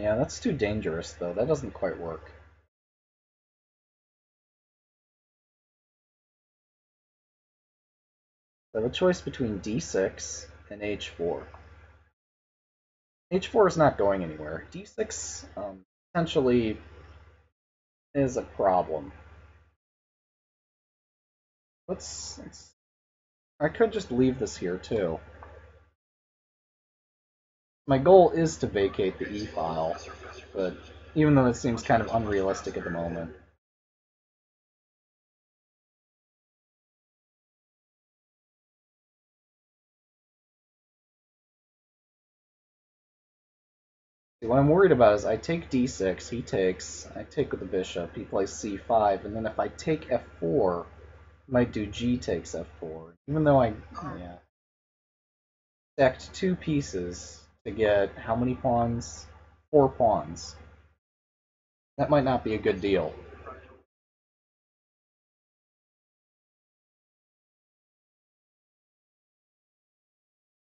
Yeah, that's too dangerous, though. That doesn't quite work. I have a choice between d6 and h4. h4 is not going anywhere. d6 um, potentially is a problem. Let's, let's... I could just leave this here, too. My goal is to vacate the e file, but even though it seems kind of unrealistic at the moment. What I'm worried about is I take d6, he takes, I take with the bishop, he plays c5, and then if I take f4, I might do g takes f4. Even though I, yeah, stacked two pieces to get how many pawns? Four pawns. That might not be a good deal.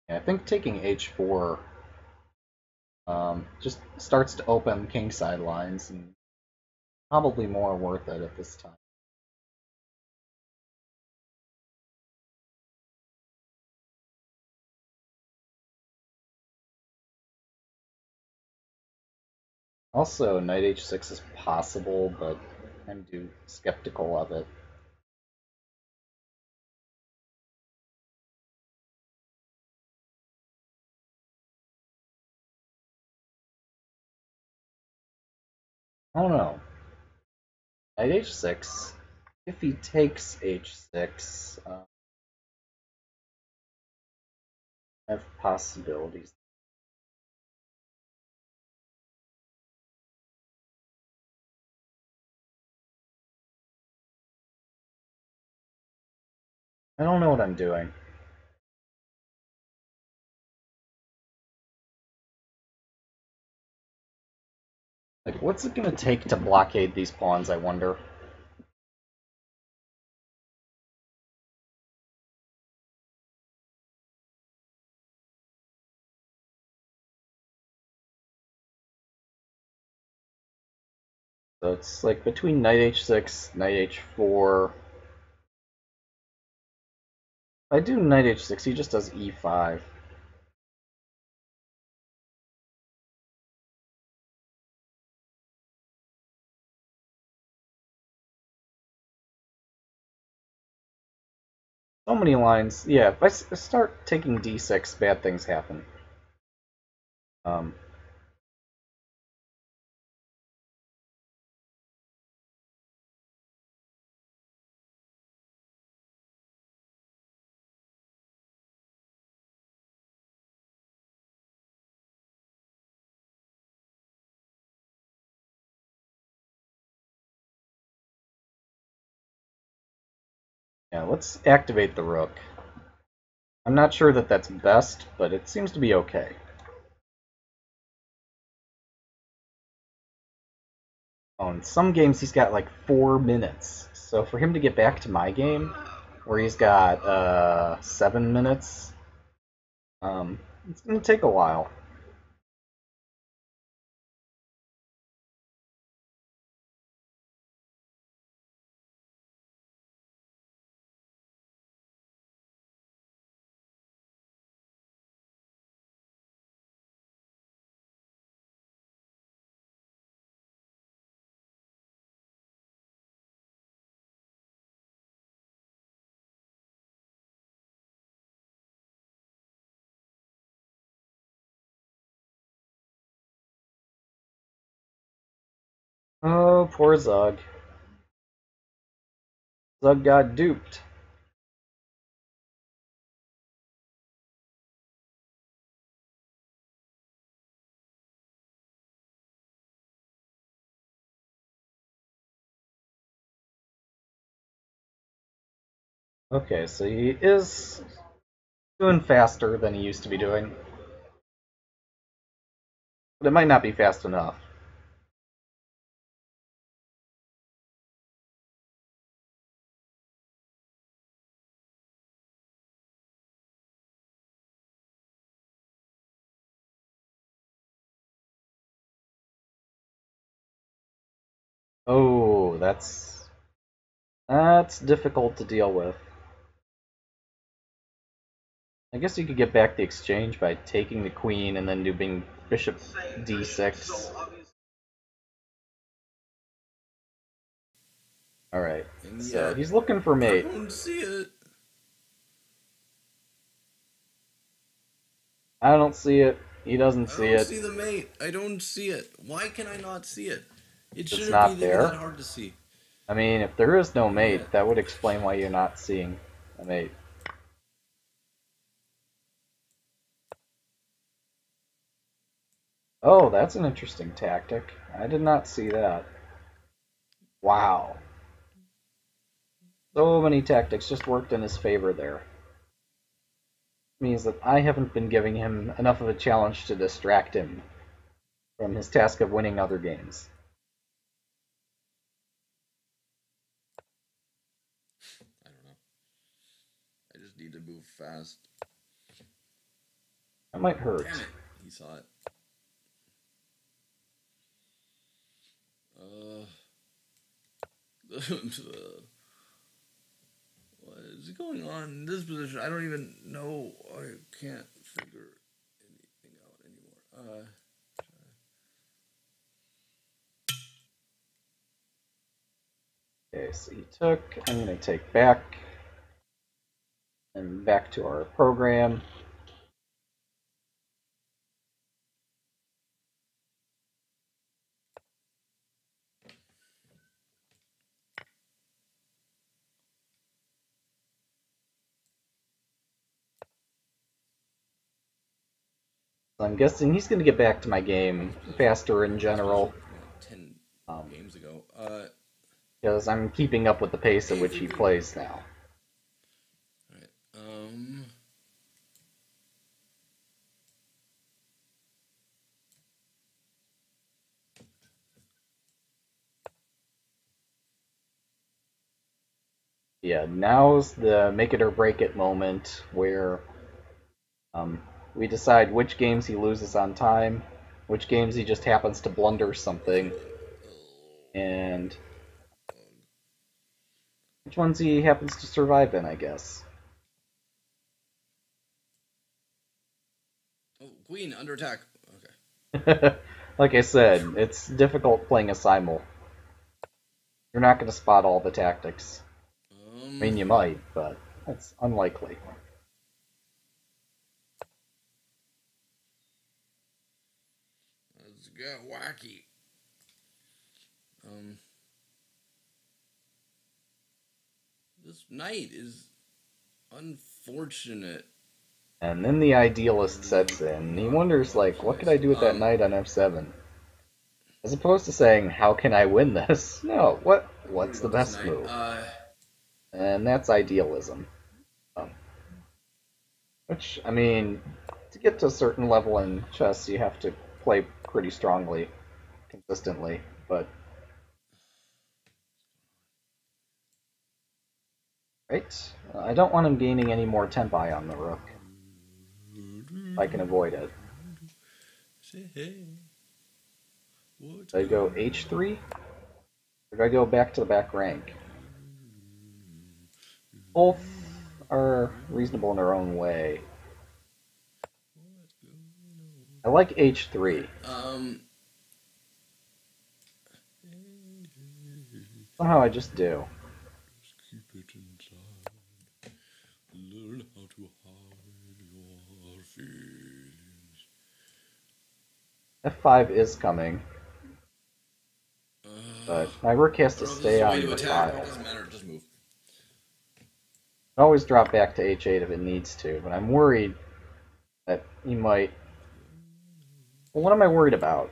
Yeah, I think taking h4 um, just starts to open kingside lines and probably more worth it at this time. Also, knight h6 is possible, but I'm too skeptical of it. I don't know. Knight h6. If he takes h6, uh, I have possibilities. I don't know what I'm doing. Like, what's it gonna take to blockade these pawns, I wonder? So it's like between knight h6, knight h4. I do knight h6, he just does e5. So many lines. Yeah, if I start taking d6, bad things happen. Um, let's activate the rook. I'm not sure that that's best, but it seems to be okay. Oh, in some games he's got like four minutes. So for him to get back to my game, where he's got uh, seven minutes, um, it's going to take a while. Oh, poor Zug. Zug got duped. Okay, so he is doing faster than he used to be doing. But it might not be fast enough. Oh, that's that's difficult to deal with. I guess you could get back the exchange by taking the queen and then doing bishop d6. Alright, so he's looking for mate. I don't see it. I don't see it. He doesn't I see don't it. see the mate. I don't see it. Why can I not see it? It shouldn't be there? that hard to see. I mean, if there is no mate, that would explain why you're not seeing a mate. Oh, that's an interesting tactic. I did not see that. Wow. So many tactics just worked in his favor there. Means that I haven't been giving him enough of a challenge to distract him from his task of winning other games. I don't know. I just need to move fast. That might hurt. Damn it. He saw it. Uh. [laughs] what is going on in this position? I don't even know. I can't figure anything out anymore. Uh. Okay, so he took. I'm going to take back. And back to our program. I'm guessing he's going to get back to my game faster in general. Ten Um, games ago. Uh. because I'm keeping up with the pace at which he plays now. Yeah, now's the make it or break it moment where um, we decide which games he loses on time, which games he just happens to blunder something, and which ones he happens to survive in, I guess. Oh, Queen under attack. Okay. [laughs] like I said, it's difficult playing a simul. You're not going to spot all the tactics. Um, I mean, you might, but it's unlikely. Let's get wacky. Um, this knight is unfortunate. And then the idealist sets in. He wonders, like, what could I do with that Um, knight on f7? As opposed to saying, how can I win this? [laughs] No, what what's the best move? Uh, And that's idealism. Um, which, I mean, to get to a certain level in chess, you have to play pretty strongly, consistently, but. Right? I don't want him gaining any more tempi on the rook. If I can avoid it. I go h3? Or I go back to the back rank? Both are reasonable in their own way. I like h3. Um, Somehow I just do. keep it inside. Learn how to hide your feelings. f5 is coming, Uh, but my rook has to I don't know if stay this is a on the file. doesn't matter. Just move. Can always drop back to h8 if it needs to, but I'm worried that he might. Well, what am I worried about?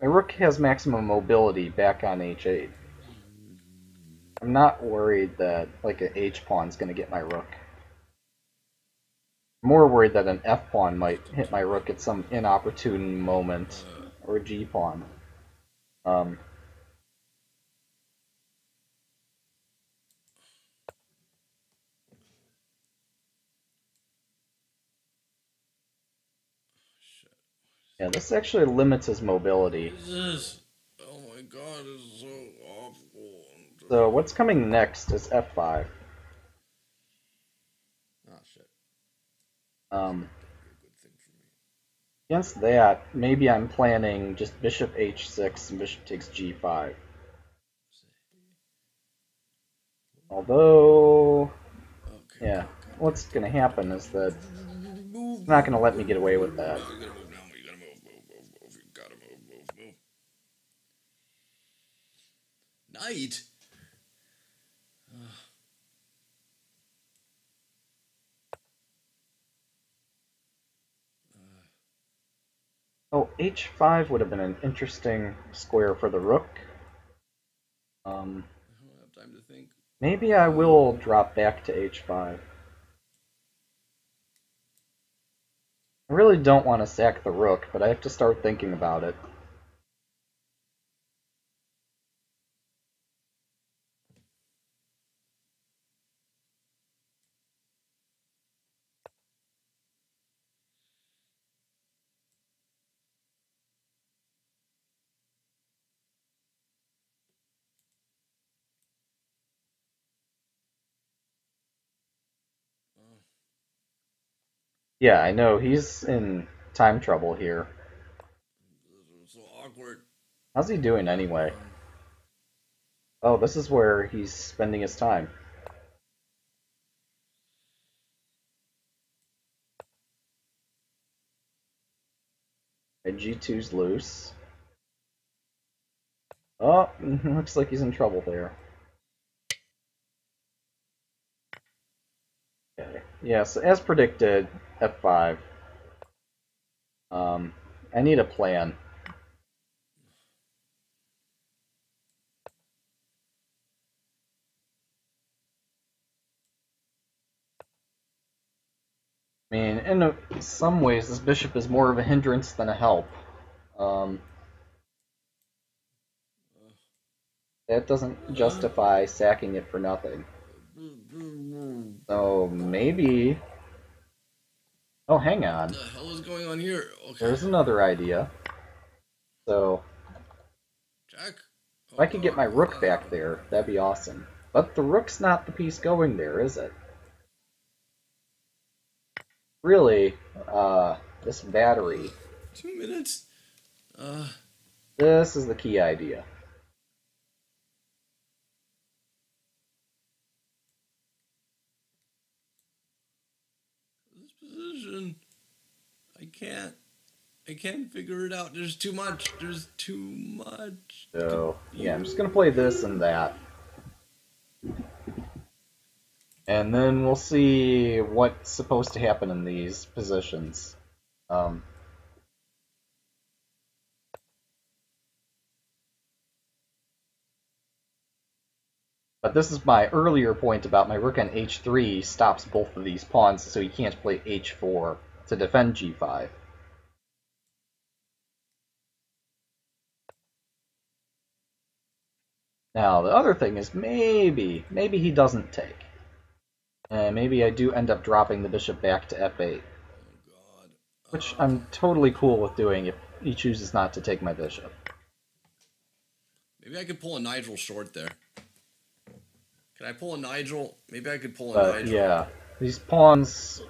My rook has maximum mobility back on h8. I'm not worried that like an h pawn's going to get my rook. I'm more worried that an f pawn might hit my rook at some inopportune moment, or a g pawn. Um, yeah, this actually limits his mobility. Jesus. Oh my god, is so awful. So what's coming next is f5. Oh shit. Um, Good thing for me. against that, maybe I'm planning just bishop h6 and bishop takes g5. Although, Okay. yeah, what's going to happen is that. It's not going to let me get away with that. You gotta move now. You gotta move, move, move, move. You gotta move, move, move. Knight. Oh, h5 would have been an interesting square for the rook. Um, I don't have time to think. maybe I will drop back to h5. I really don't want to sack the rook, but I have to start thinking about it. Yeah, I know he's in time trouble here. This is so awkward. How's he doing anyway? Oh, this is where he's spending his time. Okay, G2's loose. Oh, [laughs] looks like he's in trouble there. Okay. Yes, as predicted, F5. Um, I need a plan. I mean, in a, some ways, this bishop is more of a hindrance than a help. Um, that doesn't justify sacking it for nothing. So maybe. Oh, hang on. What the hell is going on here? Okay. There's another idea. So Jack. if I could get my rook back there, that'd be awesome. But the rook's not the piece going there, is it? Really, uh, this battery, Two minutes. Uh, this is the key idea. this I can't. I can't figure it out. There's too much. There's too much. So, yeah, I'm just going to play this and that. And then we'll see what's supposed to happen in these positions. Um, but this is my earlier point about my rook on h3 stops both of these pawns, so he can't play h4 to defend g5. Now, the other thing is maybe, maybe he doesn't take. And maybe I do end up dropping the bishop back to f8, Oh which I'm totally cool with doing if he chooses not to take my bishop. Maybe I could pull a Nigel Short there. Can I pull a Nigel? Maybe I could pull a But Nigel. yeah, these pawns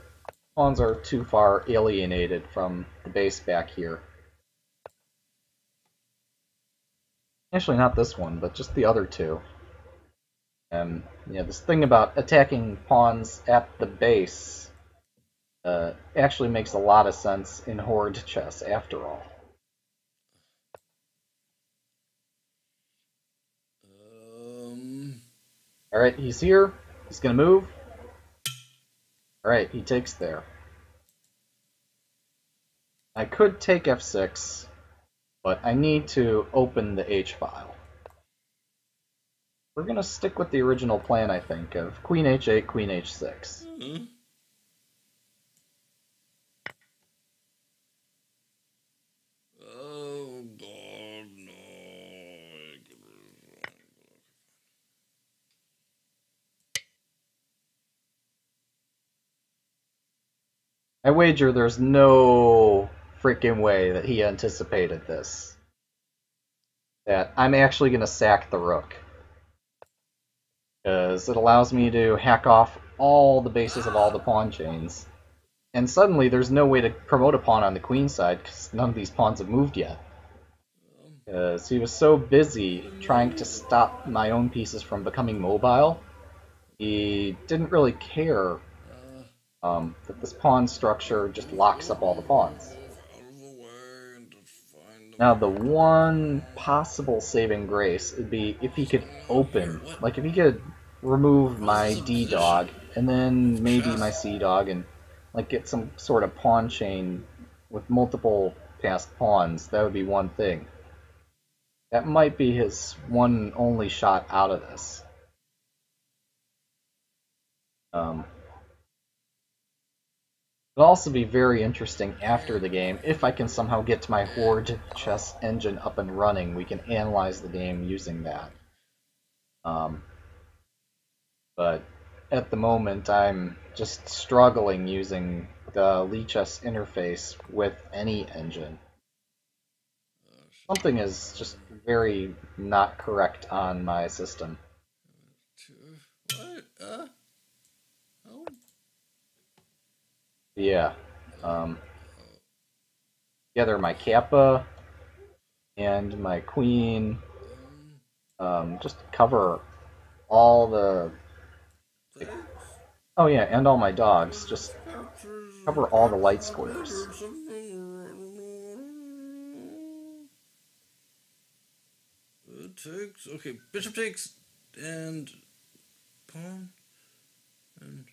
pawns are too far alienated from the base back here. Actually, not this one, but just the other two. And yeah, this thing about attacking pawns at the base uh, actually makes a lot of sense in horde chess, after all. Um. All right, he's here. He's gonna move. All right, he takes there. I could take f6, but I need to open the h file. We're gonna stick with the original plan, I think, of queen h8, queen h6. hmm. Oh God, no! I wager there's no freaking way that he anticipated this. That I'm actually gonna sack the rook. Because it allows me to hack off all the bases of all the pawn chains. And suddenly there's no way to promote a pawn on the queen side because none of these pawns have moved yet. Because he was so busy trying to stop my own pieces from becoming mobile, he didn't really care um, that this pawn structure just locks up all the pawns. Now, the one possible saving grace would be if he could open, like if he could remove my D dog and then maybe my C dog and like get some sort of pawn chain with multiple passed pawns. That would be one thing. That might be his one only shot out of this. Um, It'll also be very interesting after the game. If I can somehow get my Horde chess engine up and running, we can analyze the game using that. Um, but at the moment, I'm just struggling using the Lichess interface with any engine. Something is just very not correct on my system. What? Uh? Oh. Yeah. Um, together my Kappa and my Queen um, just cover all the. Oh yeah, and all my dogs. Just cover all the light squares. Takes okay. Bishop takes and pawn and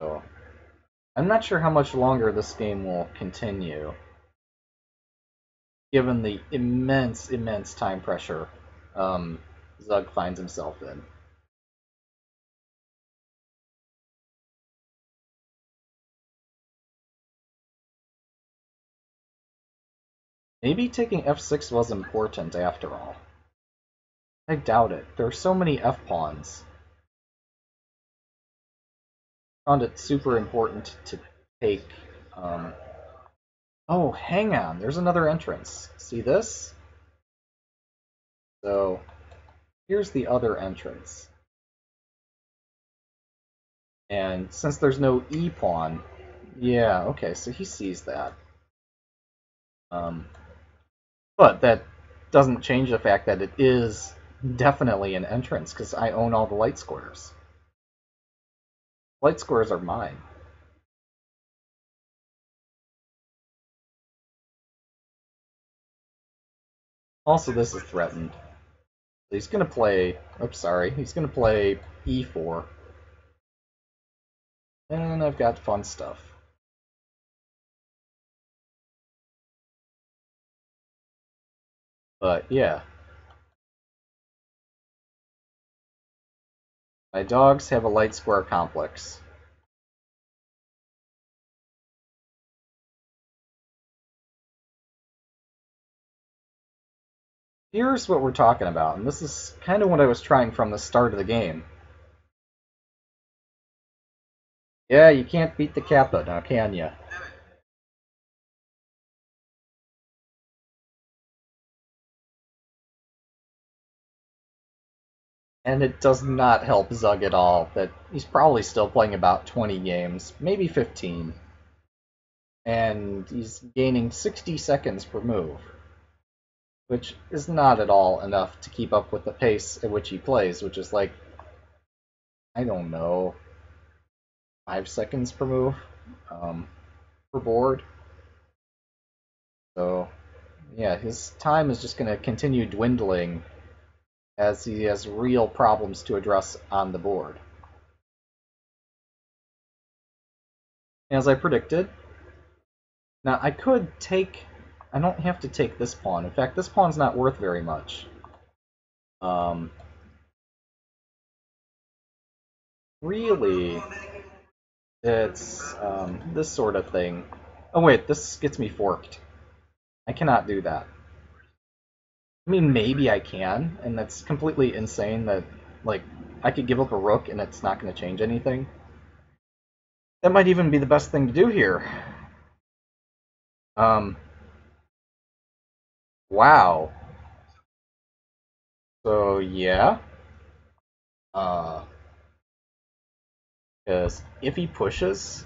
I'm not sure how much longer this game will continue, given the immense, immense time pressure um, Zug finds himself in. Maybe taking f6 was important after all. I doubt it. There are so many f Found it super important to take. Um... Oh, hang on. There's another entrance. See this? So here's the other entrance. And since there's no e pawn, yeah, okay, so he sees that. Um, but that doesn't change the fact that it is definitely an entrance because I own all the light squares. Light squares are mine. Also, this is threatened. He's going to play... Oops, sorry. He's going to play e4. And I've got fun stuff. But, yeah. My dogs have a light square complex. Here's what we're talking about, and this is kind of what I was trying from the start of the game. Yeah, you can't beat the Kappa now, can you? And it does not help Zug at all that he's probably still playing about 20 games, maybe 15. And he's gaining 60 seconds per move, which is not at all enough to keep up with the pace at which he plays, which is like, I don't know, 5 seconds per move um, per board. So, yeah, his time is just going to continue dwindling as he has real problems to address on the board. As I predicted, now I could take, I don't have to take this pawn. In fact, this pawn's not worth very much. Um, really, it's um, this sort of thing. Oh wait, this gets me forked. I cannot do that. I mean, maybe I can, and that's completely insane that, like, I could give up a rook and it's not going to change anything. That might even be the best thing to do here. Um, wow. So, yeah. Uh, Because if he pushes,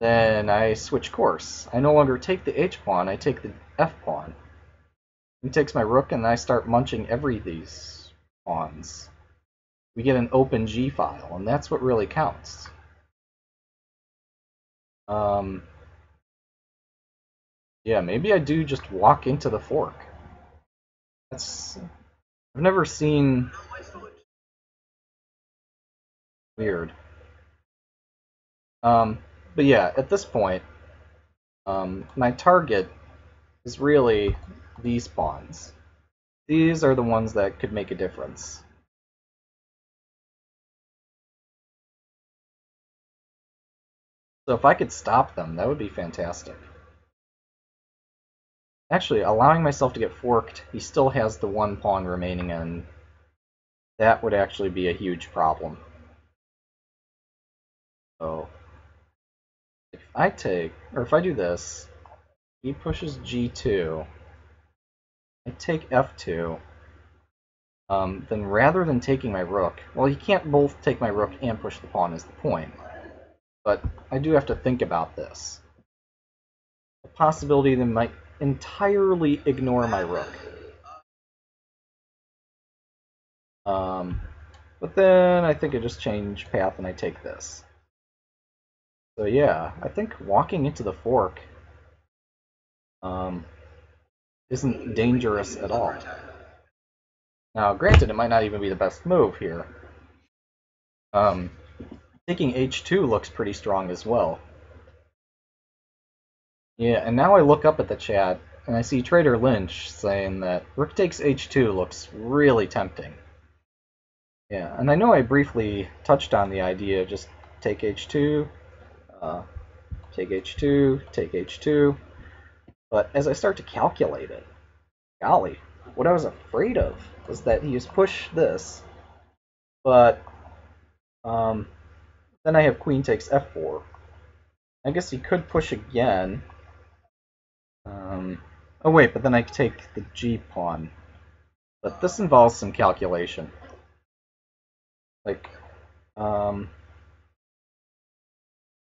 then I switch course. I no longer take the H pawn, I take the F pawn. He takes my rook, and I start munching every these pawns. We get an open G file, and that's what really counts. Um, yeah, maybe I do just walk into the fork. That's I've never seen weird. Um, but yeah, at this point, um, my target is really these pawns. These are the ones that could make a difference. So if I could stop them, that would be fantastic. Actually, allowing myself to get forked, he still has the one pawn remaining, and that would actually be a huge problem. So, if I take, or if I do this, he pushes g2, I take f2, um, then rather than taking my rook, well, he can't both take my rook and push the pawn is the point. But I do have to think about this. The possibility that might entirely ignore my rook. Um, but then I think I just change path and I take this. So yeah, I think walking into the fork um, isn't dangerous at all. Now, granted, it might not even be the best move here. Um, taking h2 looks pretty strong as well. Yeah, and now I look up at the chat and I see Trader Lynch saying that rook takes h2 looks really tempting. Yeah, and I know I briefly touched on the idea just take h2, uh, take h2, take h2, but as I start to calculate it, golly, what I was afraid of was that he just push this, but um, then I have queen takes f4. I guess he could push again. Um, oh wait, but then I take the g pawn. But this involves some calculation. Like, um,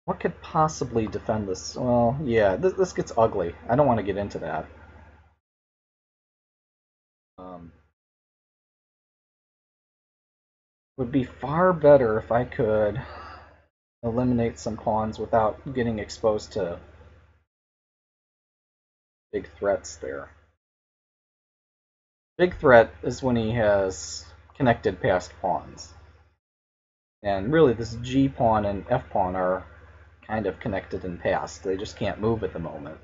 what could possibly defend this? Well, yeah, this, this gets ugly. I don't want to get into that. Um, would be far better if I could eliminate some pawns without getting exposed to big threats there. Big threat is when he has connected passed pawns. And really, this G pawn and F pawn are kind of connected and passed. They just can't move at the moment.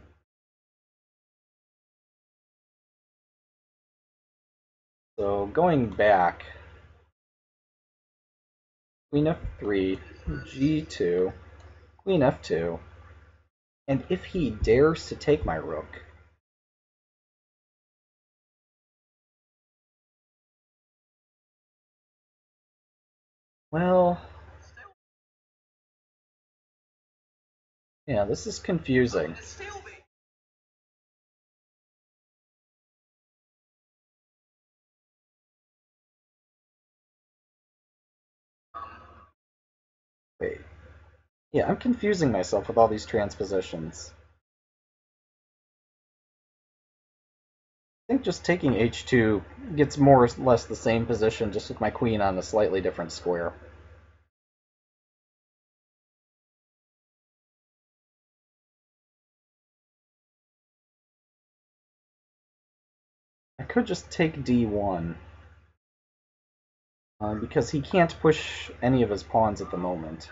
So going back, Queen F3, G2, Queen F2, and if he dares to take my rook, well, yeah, this is confusing. Wait. Yeah, I'm confusing myself with all these transpositions. I think just taking h2 gets more or less the same position, just with my queen on a slightly different square. I could just take d1. Uh, because he can't push any of his pawns at the moment.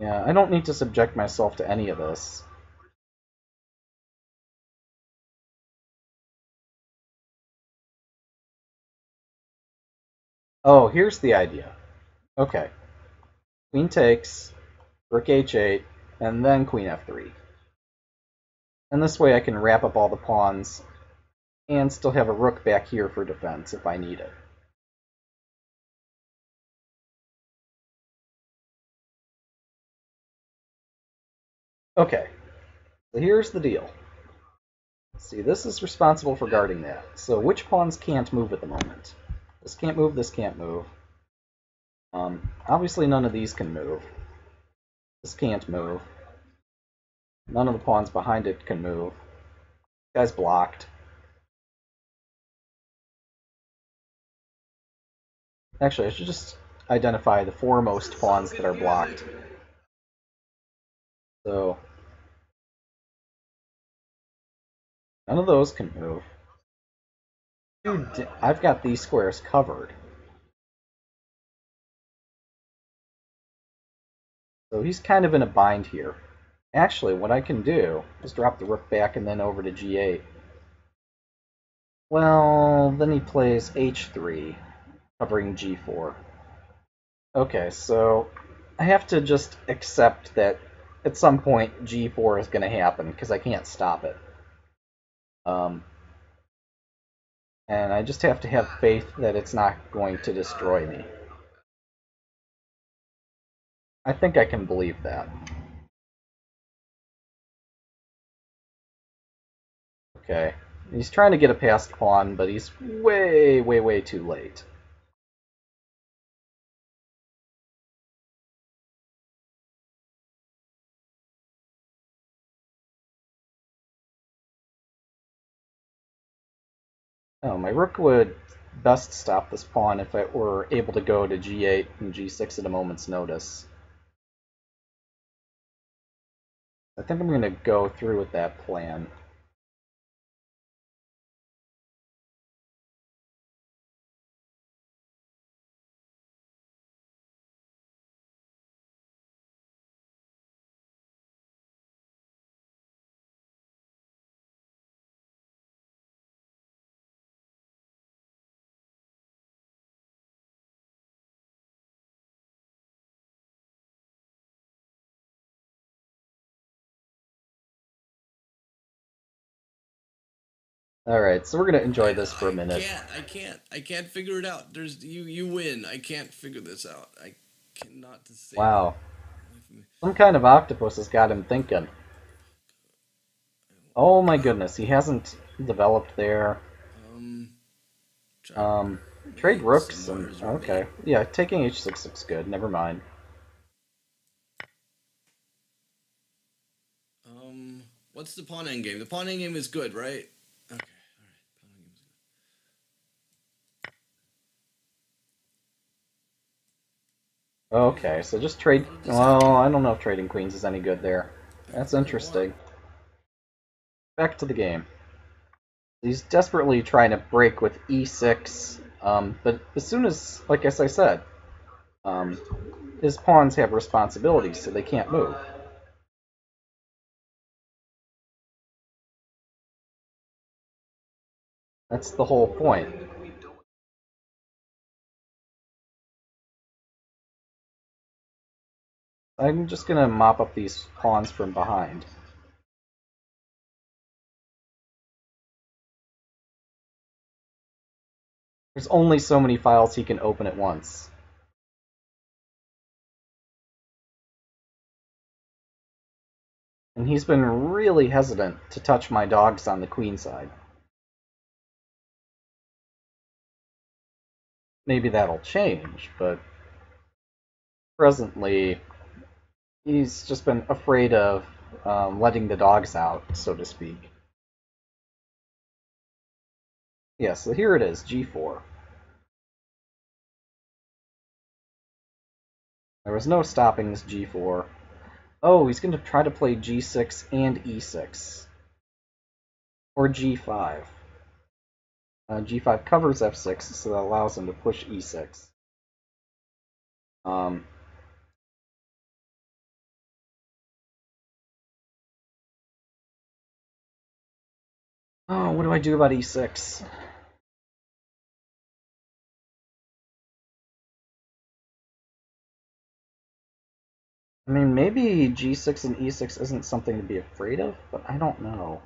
Yeah, I don't need to subject myself to any of this. Oh, here's the idea. Okay. Queen takes, rook h8, and then queen f3. And this way I can wrap up all the pawns and still have a rook back here for defense if I need it. Okay, so here's the deal. See, this is responsible for guarding that. So which pawns can't move at the moment? This can't move, this can't move. Um, obviously none of these can move. This can't move. None of the pawns behind it can move. This guy's blocked. Actually, I should just identify the foremost pawns that are blocked. So, none of those can move. Dude, I've got these squares covered. So he's kind of in a bind here. Actually, what I can do is drop the rook back and then over to g8. Well, then he plays h3, covering g4. Okay, so I have to just accept that at some point g4 is going to happen because I can't stop it. Um, and I just have to have faith that it's not going to destroy me. I think I can believe that. Okay. He's trying to get a passed pawn, but he's way, way, way too late. Oh, my rook would best stop this pawn if it were able to go to g8 and g6 at a moment's notice. I think I'm going to go through with that plan. All right, so we're gonna enjoy this for a minute. I can't. I can't. I can't figure it out. There's you. You win. I can't figure this out. I cannot. Wow, some kind of octopus has got him thinking. Oh my goodness, he hasn't developed there. Um. Um, trade rooks and murders would be- okay, yeah, taking h6 looks good. Never mind. Um. What's the pawn endgame? The pawn endgame is good, right? Okay. All right. Pawn endgame is good. Okay, so just trade. Well, I don't know if trading queens is any good there. That's interesting. Back to the game. He's desperately trying to break with e6, um, but as soon as, like as I said, um, his pawns have responsibilities, so they can't move. That's the whole point. I'm just gonna mop up these pawns from behind. There's only so many files he can open at once. And he's been really hesitant to touch my dogs on the queen side. Maybe that'll change, but presently he's just been afraid of um, letting the dogs out, so to speak. Yeah, so here it is, g4. There was no stopping this g4. Oh, he's going to try to play g6 and e6. Or g5. Uh, g5 covers f6, so that allows him to push e6. Um, oh, what do I do about e6? I mean, maybe g6 and e6 isn't something to be afraid of, but I don't know.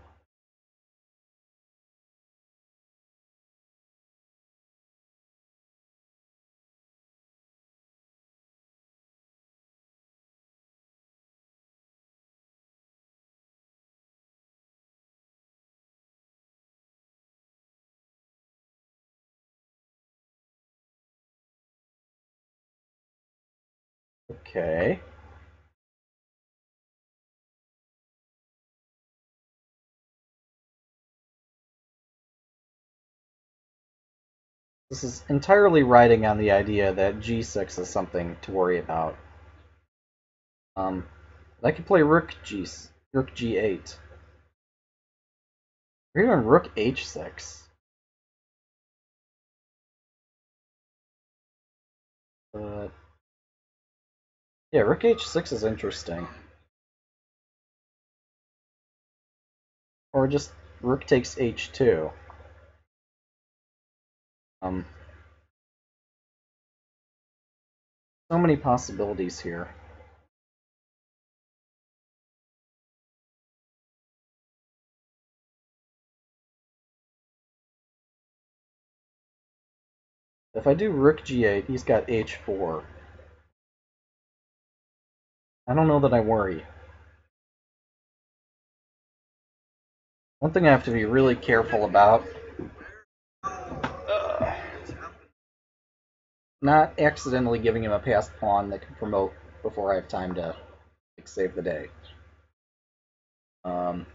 Okay. This is entirely riding on the idea that g6 is something to worry about. Um, I could play rook g rook g8, or even rook h6. But yeah, rook h6 is interesting. Or just rook takes h2. Um, so many possibilities here. If I do rook g8, he's got h4. I don't know that I worry. One thing I have to be really careful about not accidentally giving him a passed pawn that can promote before I have time to like, save the day. Um,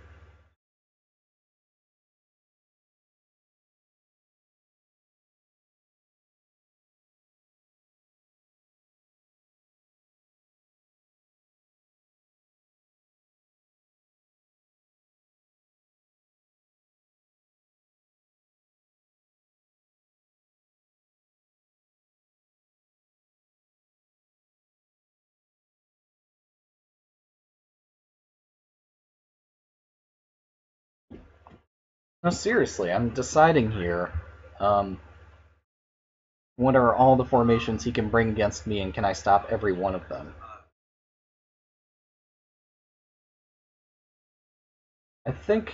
no, seriously, I'm deciding here. Um, what are all the formations he can bring against me, and can I stop every one of them? I think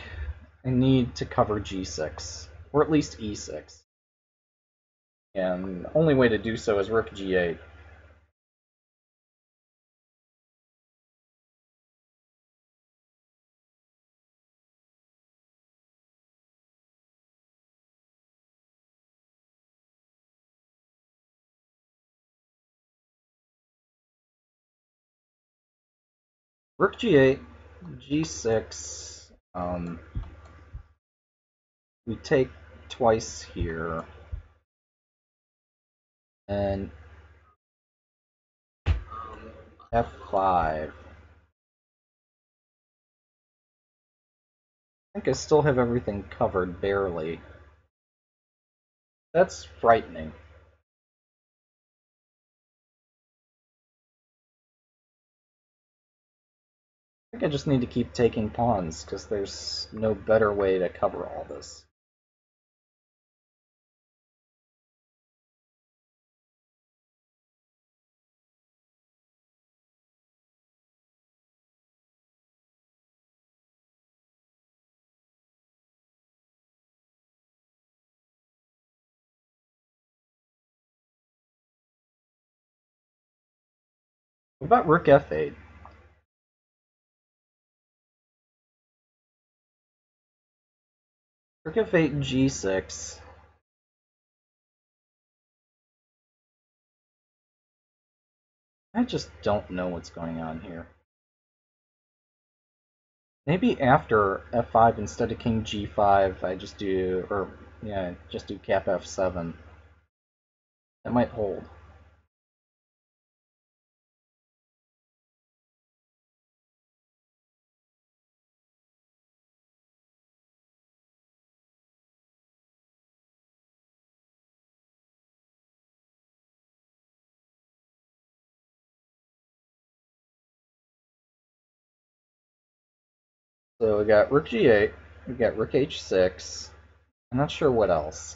I need to cover g6, or at least e6. And the only way to do so is rook g8. Rook g8, g6. Um, we take twice here. And f5. I think I still have everything covered, barely. That's frightening. I think I just need to keep taking pawns, because there's no better way to cover all this. What about rook f8? Rook f8 g6. I just don't know what's going on here. Maybe after f5 instead of king g5, I just do, or yeah, just do cap f7. That might hold. So we got rook g8, we got rook h6. I'm not sure what else.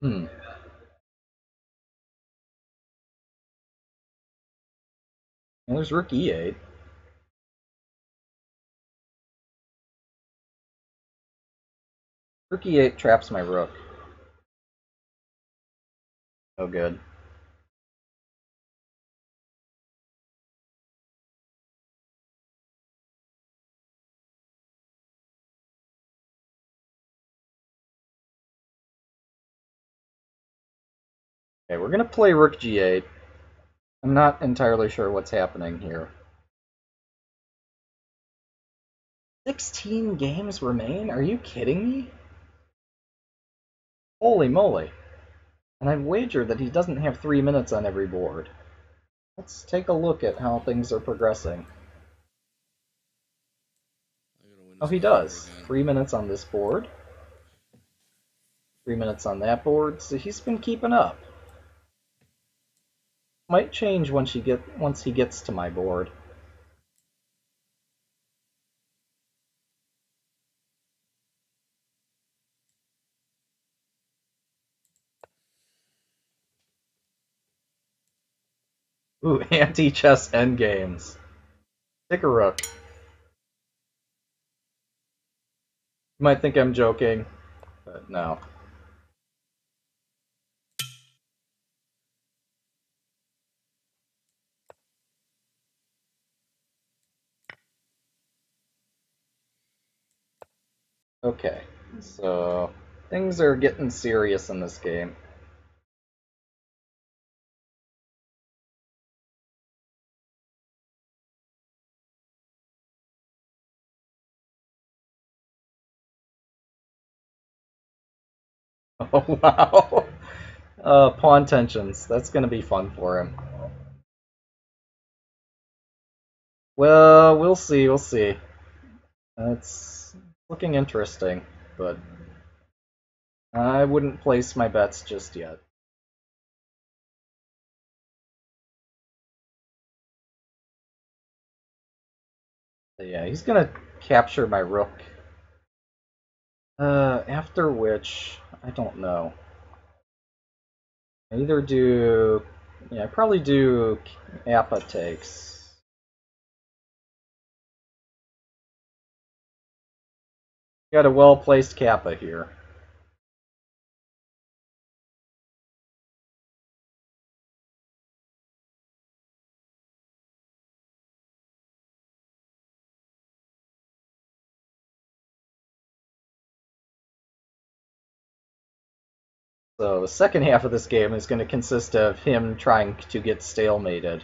Hmm. Well, there's rook e8. Rook e8 traps my rook. Oh, good. Okay, we're gonna play rook g8. I'm not entirely sure what's happening here. 16 games remain? Are you kidding me? Holy moly. And I wager that he doesn't have three minutes on every board. Let's take a look at how things are progressing. Oh, he does. Three minutes on this board. Three minutes on that board. So he's been keeping up. Might change once he get once he gets to my board. Ooh, [laughs] anti-chess endgames. Take a rook. You might think I'm joking, but no. Okay, so things are getting serious in this game. [laughs] Oh wow. Uh, pawn tensions. That's gonna be fun for him. Well, we'll see. We'll see. It's looking interesting, but I wouldn't place my bets just yet. Yeah, he's gonna capture my rook. Uh, after which, I don't know. I either do, yeah, I probably do Appa takes. Got a well placed Kappa here. So the second half of this game is going to consist of him trying to get stalemated.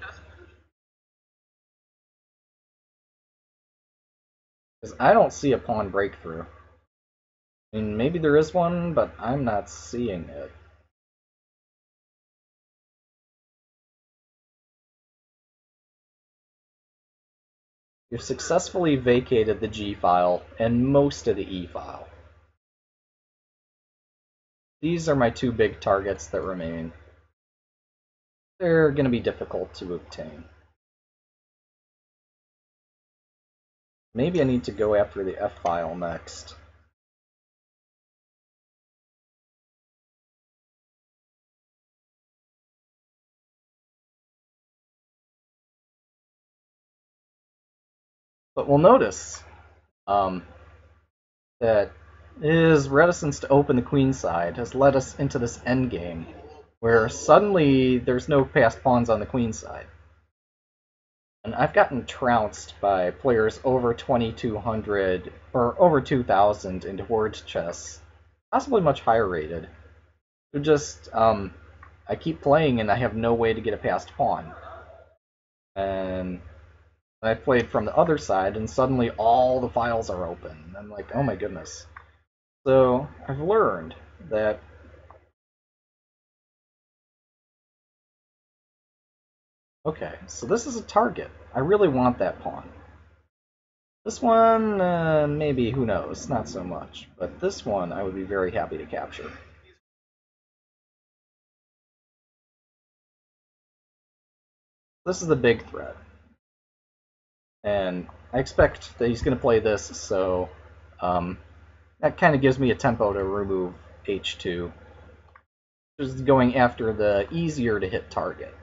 Because I don't see a pawn breakthrough. Mean, maybe there is one, but I'm not seeing it. You've successfully vacated the G file and most of the E file. These are my two big targets that remain. They're going to be difficult to obtain. Maybe I need to go after the F file next. But we'll notice um, that his reticence to open the queen side has led us into this endgame, where suddenly there's no passed pawns on the queen side. And I've gotten trounced by players over 2200 or over 2000 into Horde chess, possibly much higher rated, who just, um, I keep playing and I have no way to get a passed pawn. And I played from the other side, and suddenly all the files are open. I'm like, oh my goodness. So I've learned that Okay, so this is a target. I really want that pawn. This one, uh, maybe, who knows, not so much. But this one I would be very happy to capture. This is the big threat. And I expect that he's going to play this, so um, that kind of gives me a tempo to remove h2. Just going after the easier to hit target.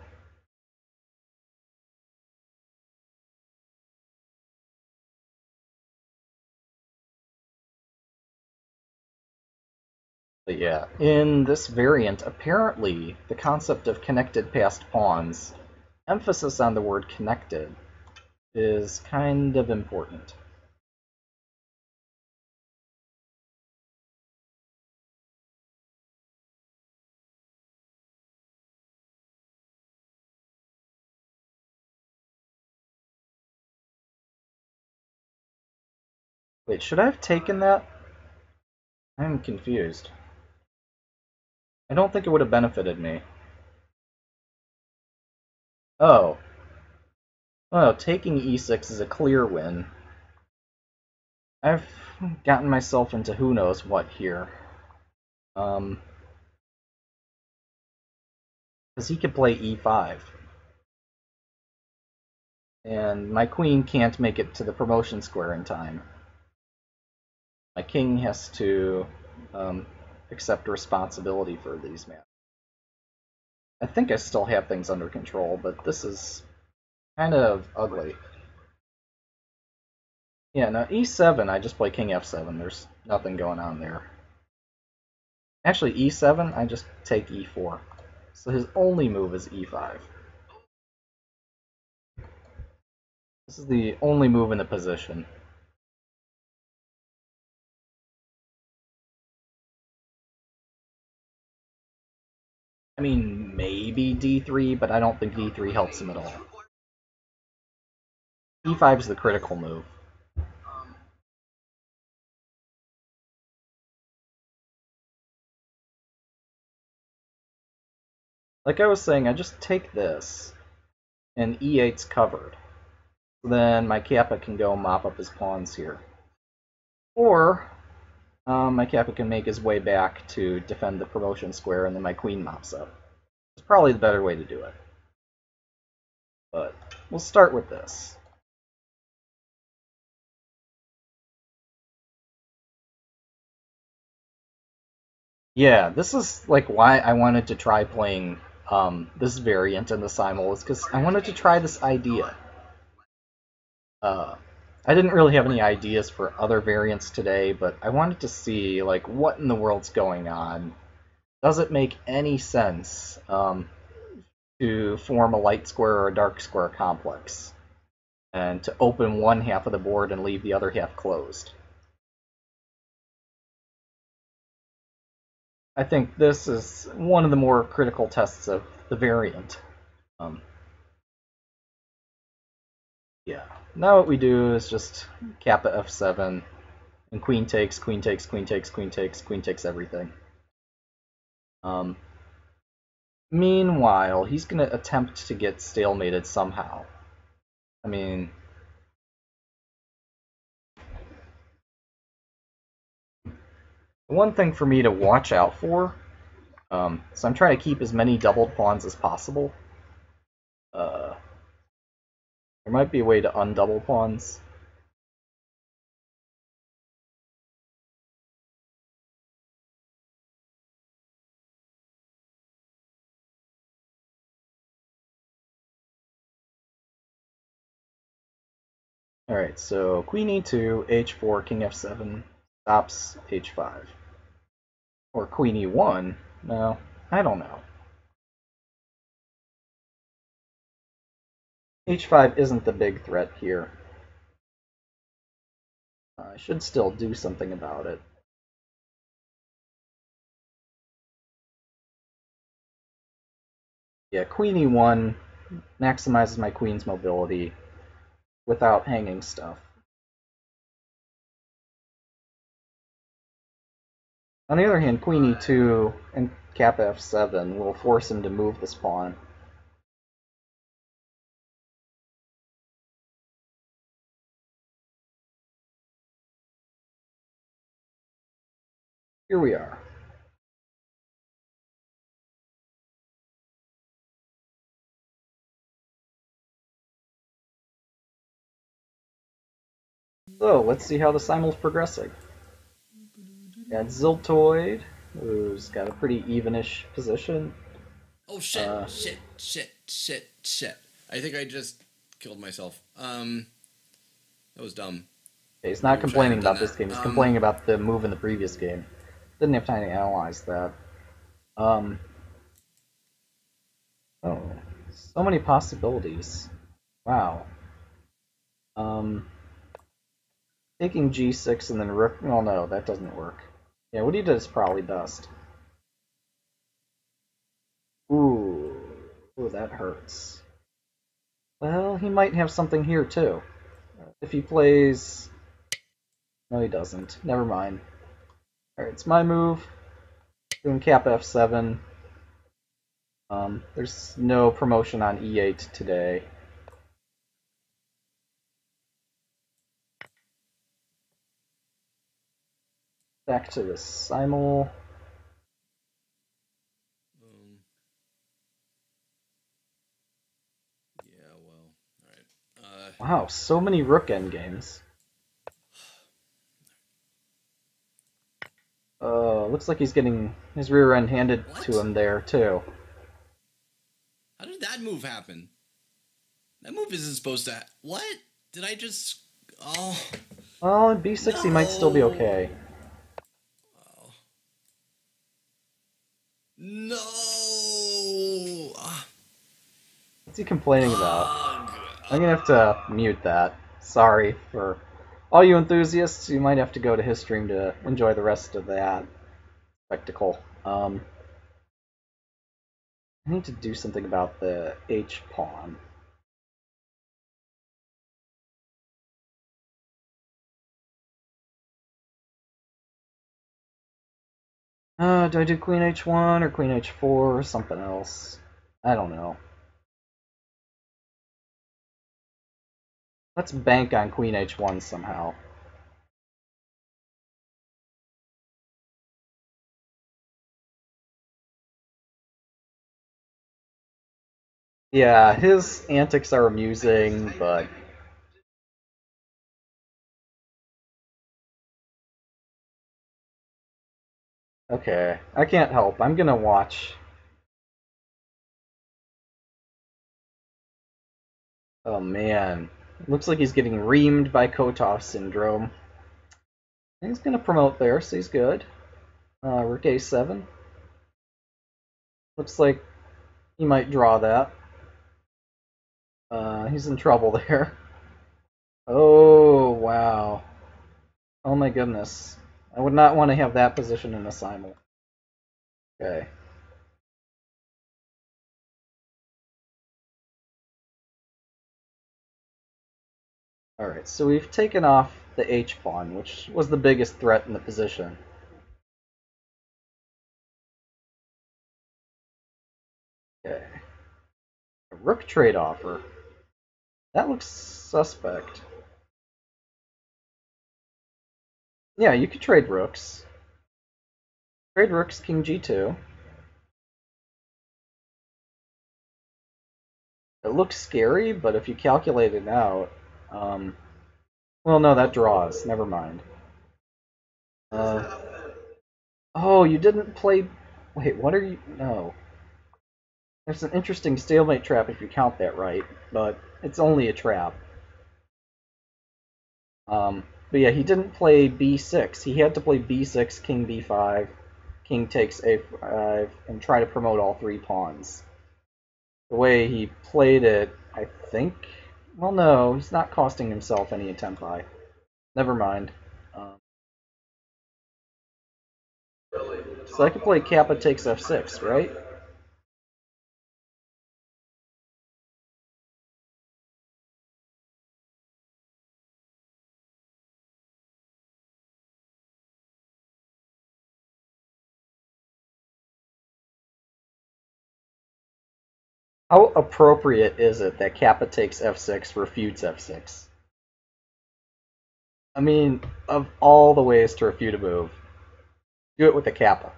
Yeah, in this variant, apparently the concept of connected passed pawns, emphasis on the word connected, is kind of important. Wait, should I have taken that? I'm confused. I don't think it would have benefited me. Oh, Oh, taking e6 is a clear win. I've gotten myself into who knows what here. Um, because he could play e5. And my queen can't make it to the promotion square in time. My king has to um, accept responsibility for these matches. I think I still have things under control, but this is kind of ugly. Yeah, now e7, I just play king f7. There's nothing going on there. Actually, e7, I just take e4. So his only move is e5. This is the only move in the position. I mean, maybe d3, but I don't think d3 helps him at all. E5 is the critical move. Like I was saying, I just take this, and e8's covered. Then my Kappa can go mop up his pawns here. Or, um, my Kappa can make his way back to defend the promotion square, and then my queen mops up. It's probably the better way to do it. But we'll start with this. Yeah, this is like why I wanted to try playing um, this variant in the simul because I wanted to try this idea. Uh, I didn't really have any ideas for other variants today, but I wanted to see like what in the world's going on. Does it make any sense um, to form a light square or a dark square complex, and to open one half of the board and leave the other half closed? I think this is one of the more critical tests of the variant. Um, yeah. Now what we do is just kappa f7, and queen takes, queen takes, queen takes, queen takes, queen takes everything. Um, meanwhile, he's going to attempt to get stalemated somehow. I mean, one thing for me to watch out for, um, so I'm trying to keep as many doubled pawns as possible. Uh, there might be a way to undouble pawns. Alright, so queen e2, h4, king f7, stops h5. Or queen e1, no, I don't know. h5 isn't the big threat here. I should still do something about it. Yeah, queen e1 maximizes my queen's mobility without hanging stuff. On the other hand, queen e2 and kappa f7 will force him to move this pawn. Here we are. So, let's see how the simul's progressing. Got Ziltoid, who's got a pretty evenish position. Oh shit! Uh, shit! Shit! Shit! Shit! I think I just killed myself. Um, that was dumb. He's not complaining about this game, he's Um, complaining about the move in the previous game. Didn't have time to analyze that. Um, oh, so many possibilities. Wow. Um, taking g6 and then rook. Oh no, that doesn't work. Yeah, what he does is probably best. Ooh, ooh, that hurts. Well, he might have something here too. If he plays No, he doesn't. Never mind. Alright, it's my move. Doing cap F7. Um, there's no promotion on E8 today. Back to the simul. Um, yeah, well, alright. Uh, Wow, so many rook endgames. Uh, looks like he's getting his rear end handed to him there too. how did that move happen? That move isn't supposed to. What? Did I just. Oh. Well, b6 he might still be okay. No! What's he complaining about? I'm gonna have to mute that. Sorry for all you enthusiasts. You might have to go to his stream to enjoy the rest of that spectacle. Um, I need to do something about the H pawn. Uh, do I do Queen H1 or Queen H4 or something else? I don't know. Let's bank on Queen H1 somehow. Yeah, his antics are amusing, but okay, I can't help. I'm gonna watch. Oh man, looks like he's getting reamed by Kotov syndrome. He's gonna promote there, so he's good. Uh, Rook A7. Looks like he might draw that. Uh, he's in trouble [laughs] there. Oh, wow. Oh my goodness. I would not want to have that position in a simul. Okay. Alright, so we've taken off the H pawn, which was the biggest threat in the position. Okay. A rook trade offer. That looks suspect. Yeah, you could trade rooks. Trade rooks, king g2. It looks scary, but if you calculate it out, um, well, no, that draws. Never mind. Uh, oh, you didn't play. Wait, what are you? No. There's an interesting stalemate trap if you count that right, but it's only a trap. Um, but yeah, he didn't play b6. He had to play b6, king b5, king takes a5, and try to promote all three pawns. The way he played it, I think. Well, no, he's not costing himself any attempi. Never mind. Um, so I could play Kappa takes f6, right? How appropriate is it that Kappa takes f6 refutes f6? I mean, of all the ways to refute a move, do it with a Kappa.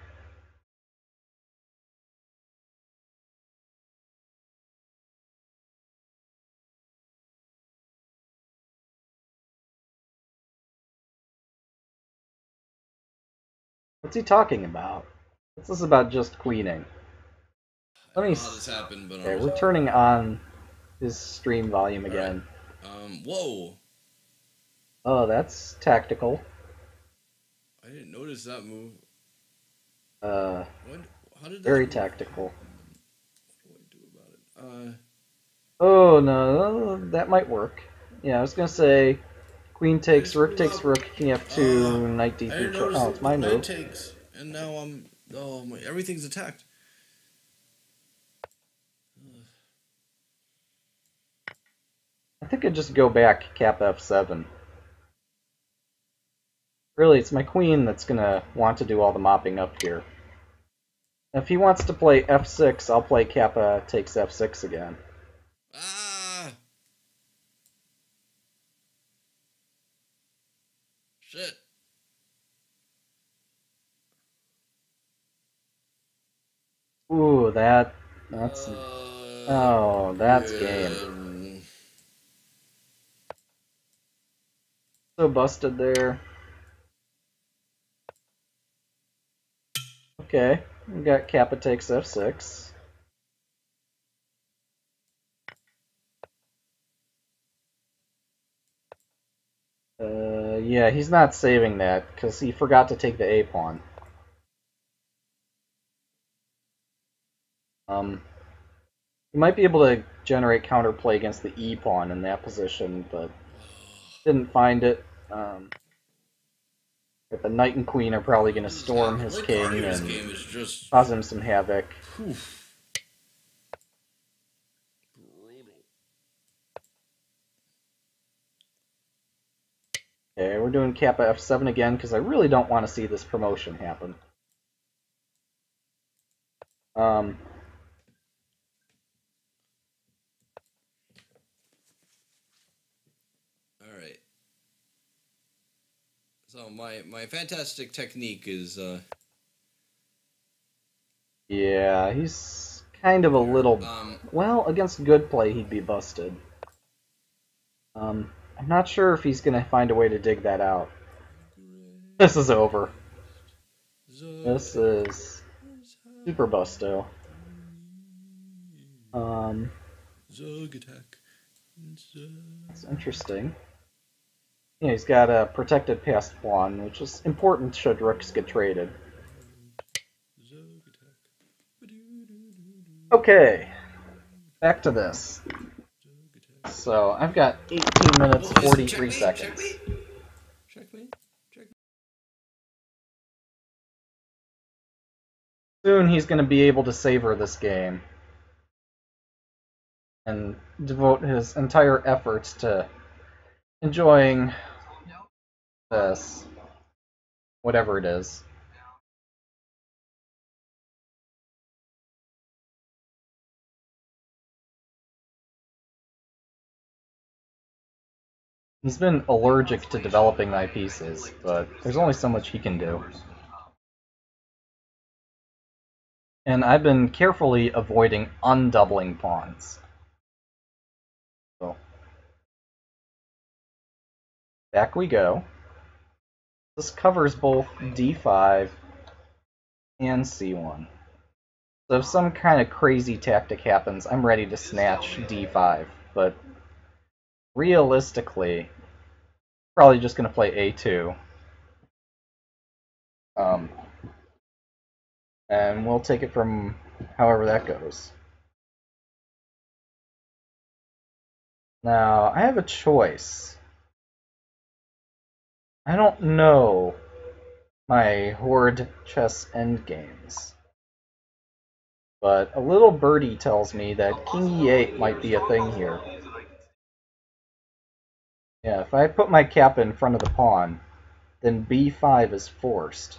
What's he talking about? This about just queening? I Let me how this happened, but Okay, we're turning on his stream volume again. um, whoa! Oh, that's tactical. I didn't notice that move. Uh, What? How did that very move- tactical. What do I do about it? Uh, Oh no, that might work. Yeah, I was gonna say, queen takes, rook takes rook, king f2, Uh, knight I d3. didn't check. notice Oh, it's my move. takes, and now I'm. Oh my! Everything's attacked. I think I'd just go back cap f7. Really, it's my queen that's gonna want to do all the mopping up here. If he wants to play f6, I'll play Kappa takes f6 again. Ah! Shit. Ooh, that that's Uh, oh, that's game. game. So busted there. Okay, we got Kappa takes f6. Uh, yeah, he's not saving that because he forgot to take the A pawn. Um, he might be able to generate counterplay against the E pawn in that position, but didn't find it. Um, but the knight and queen are probably going to storm his Late king part of this and just cause him some havoc. whew. Okay, we're doing Kappa F7 again because I really don't want to see this promotion happen. Um, All right. So my my fantastic technique is uh yeah, he's kind of a little. um Well, against good play, he'd be busted. Um, I'm not sure if he's going to find a way to dig that out. This is over. This is super busto. Um, Zug attack. it's interesting. Yeah, he's got a protected passed pawn, which is important should rooks get traded. Okay, back to this. So I've got 18 minutes Oh, is it 43 seconds. Soon he's going to be able to savor this game and devote his entire efforts to enjoying this, whatever it is. He's been allergic to developing my pieces, but there's only so much he can do. And I've been carefully avoiding undoubling pawns. Back we go. This covers both d5 and c1. So if some kind of crazy tactic happens, I'm ready to snatch d5. But realistically, probably just going to play a2. Um, and we'll take it from however that goes. Now, I have a choice. I don't know my Horde chess endgames. But a little birdie tells me that King E8 might be a thing here. Yeah, if I put my cap in front of the pawn, then B5 is forced.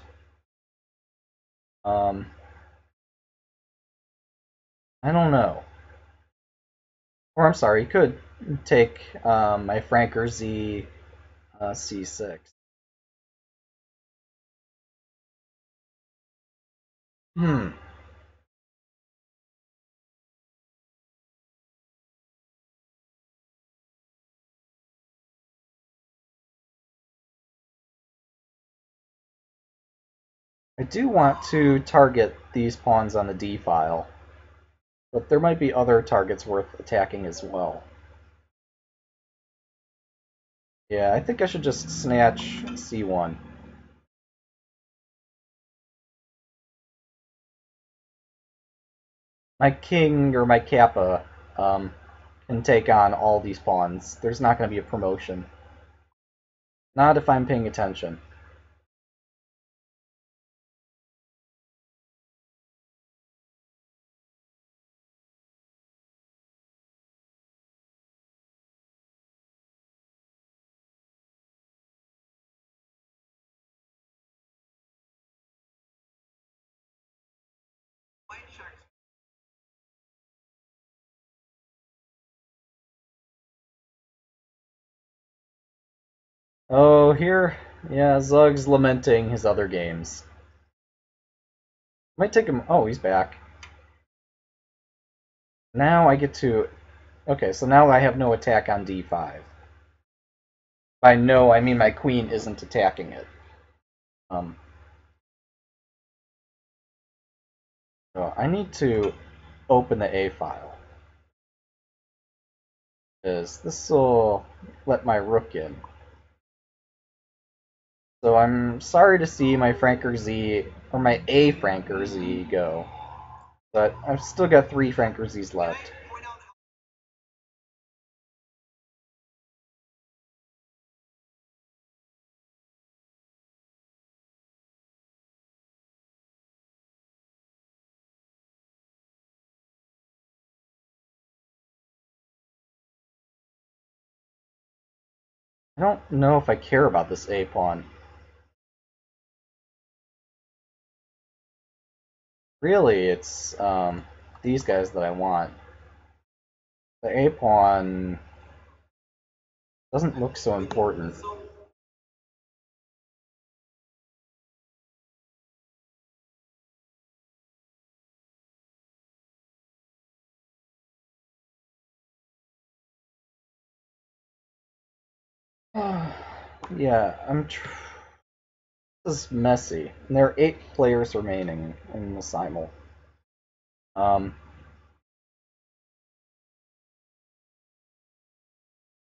Um, I don't know. Or I'm sorry, you could take um, my Franker Z uh, C6. Hmm. I do want to target these pawns on the D file, but there might be other targets worth attacking as well. Yeah, I think I should just snatch C1. My king or my kappa um, can take on all these pawns. There's not going to be a promotion. Not if I'm paying attention. Oh, here, yeah, Zug's lamenting his other games. Might take him. Oh, he's back. Now I get to. Okay, so now I have no attack on d5. By no, I mean my queen isn't attacking it. Um. So I need to open the A file. Because this will let my rook in. So I'm sorry to see my Franker Z, or my A Franker Z go. But I've still got three Franker Zs left. I don't know if I care about this A pawn. Really, it's um, these guys that I want. The A pawn doesn't look so important. [sighs] yeah, I'm. Is messy. And there are eight players remaining in the simul. Um.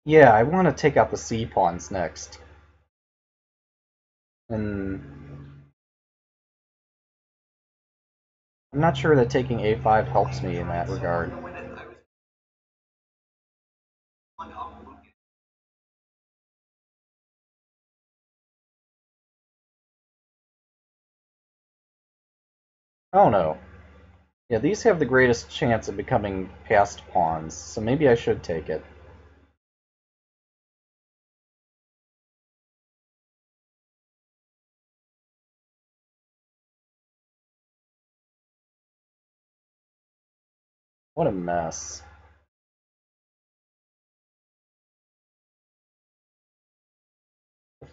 Yeah, I want to take out the C pawns next. And I'm not sure that taking A5 helps me in that regard. Oh no. Yeah, these have the greatest chance of becoming passed pawns, so maybe I should take it. What a mess.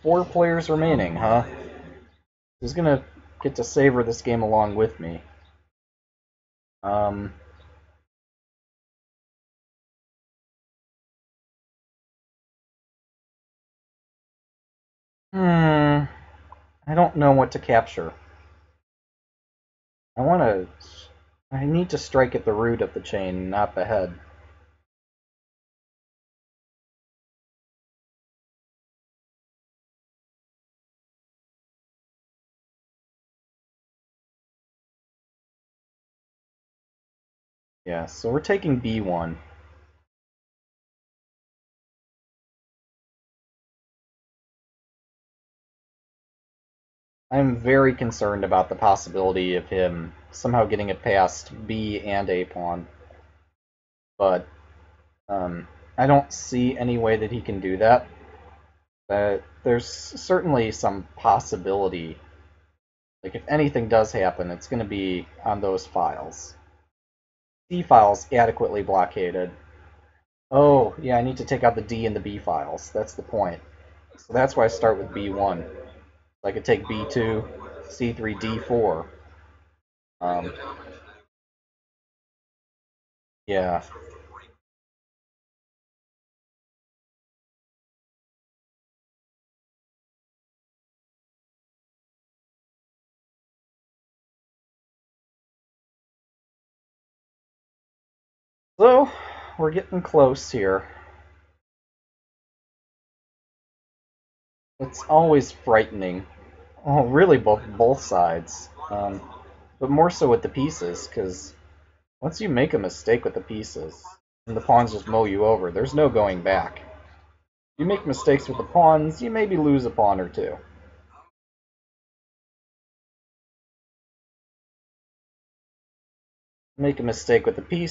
Four players remaining, huh? Who's gonna get to savor this game along with me? Um... Hmm... I don't know what to capture. I want to... I need to strike at the root of the chain, not the head. Yeah, so we're taking B1. I'm very concerned about the possibility of him somehow getting it past B and A pawn. But um, I don't see any way that he can do that. But there's certainly some possibility. Like if anything does happen, it's going to be on those files. C files adequately blockaded. Oh, yeah, I need to take out the D and the B files. That's the point. So that's why I start with B1. I could take B2, C3, D4. Um, yeah. So, we're getting close here. It's always frightening. Oh, really, both both sides. Um, but more so with the pieces, because once you make a mistake with the pieces, and the pawns just mow you over, there's no going back. You make mistakes with the pawns, you maybe lose a pawn or two. Make a mistake with the piece.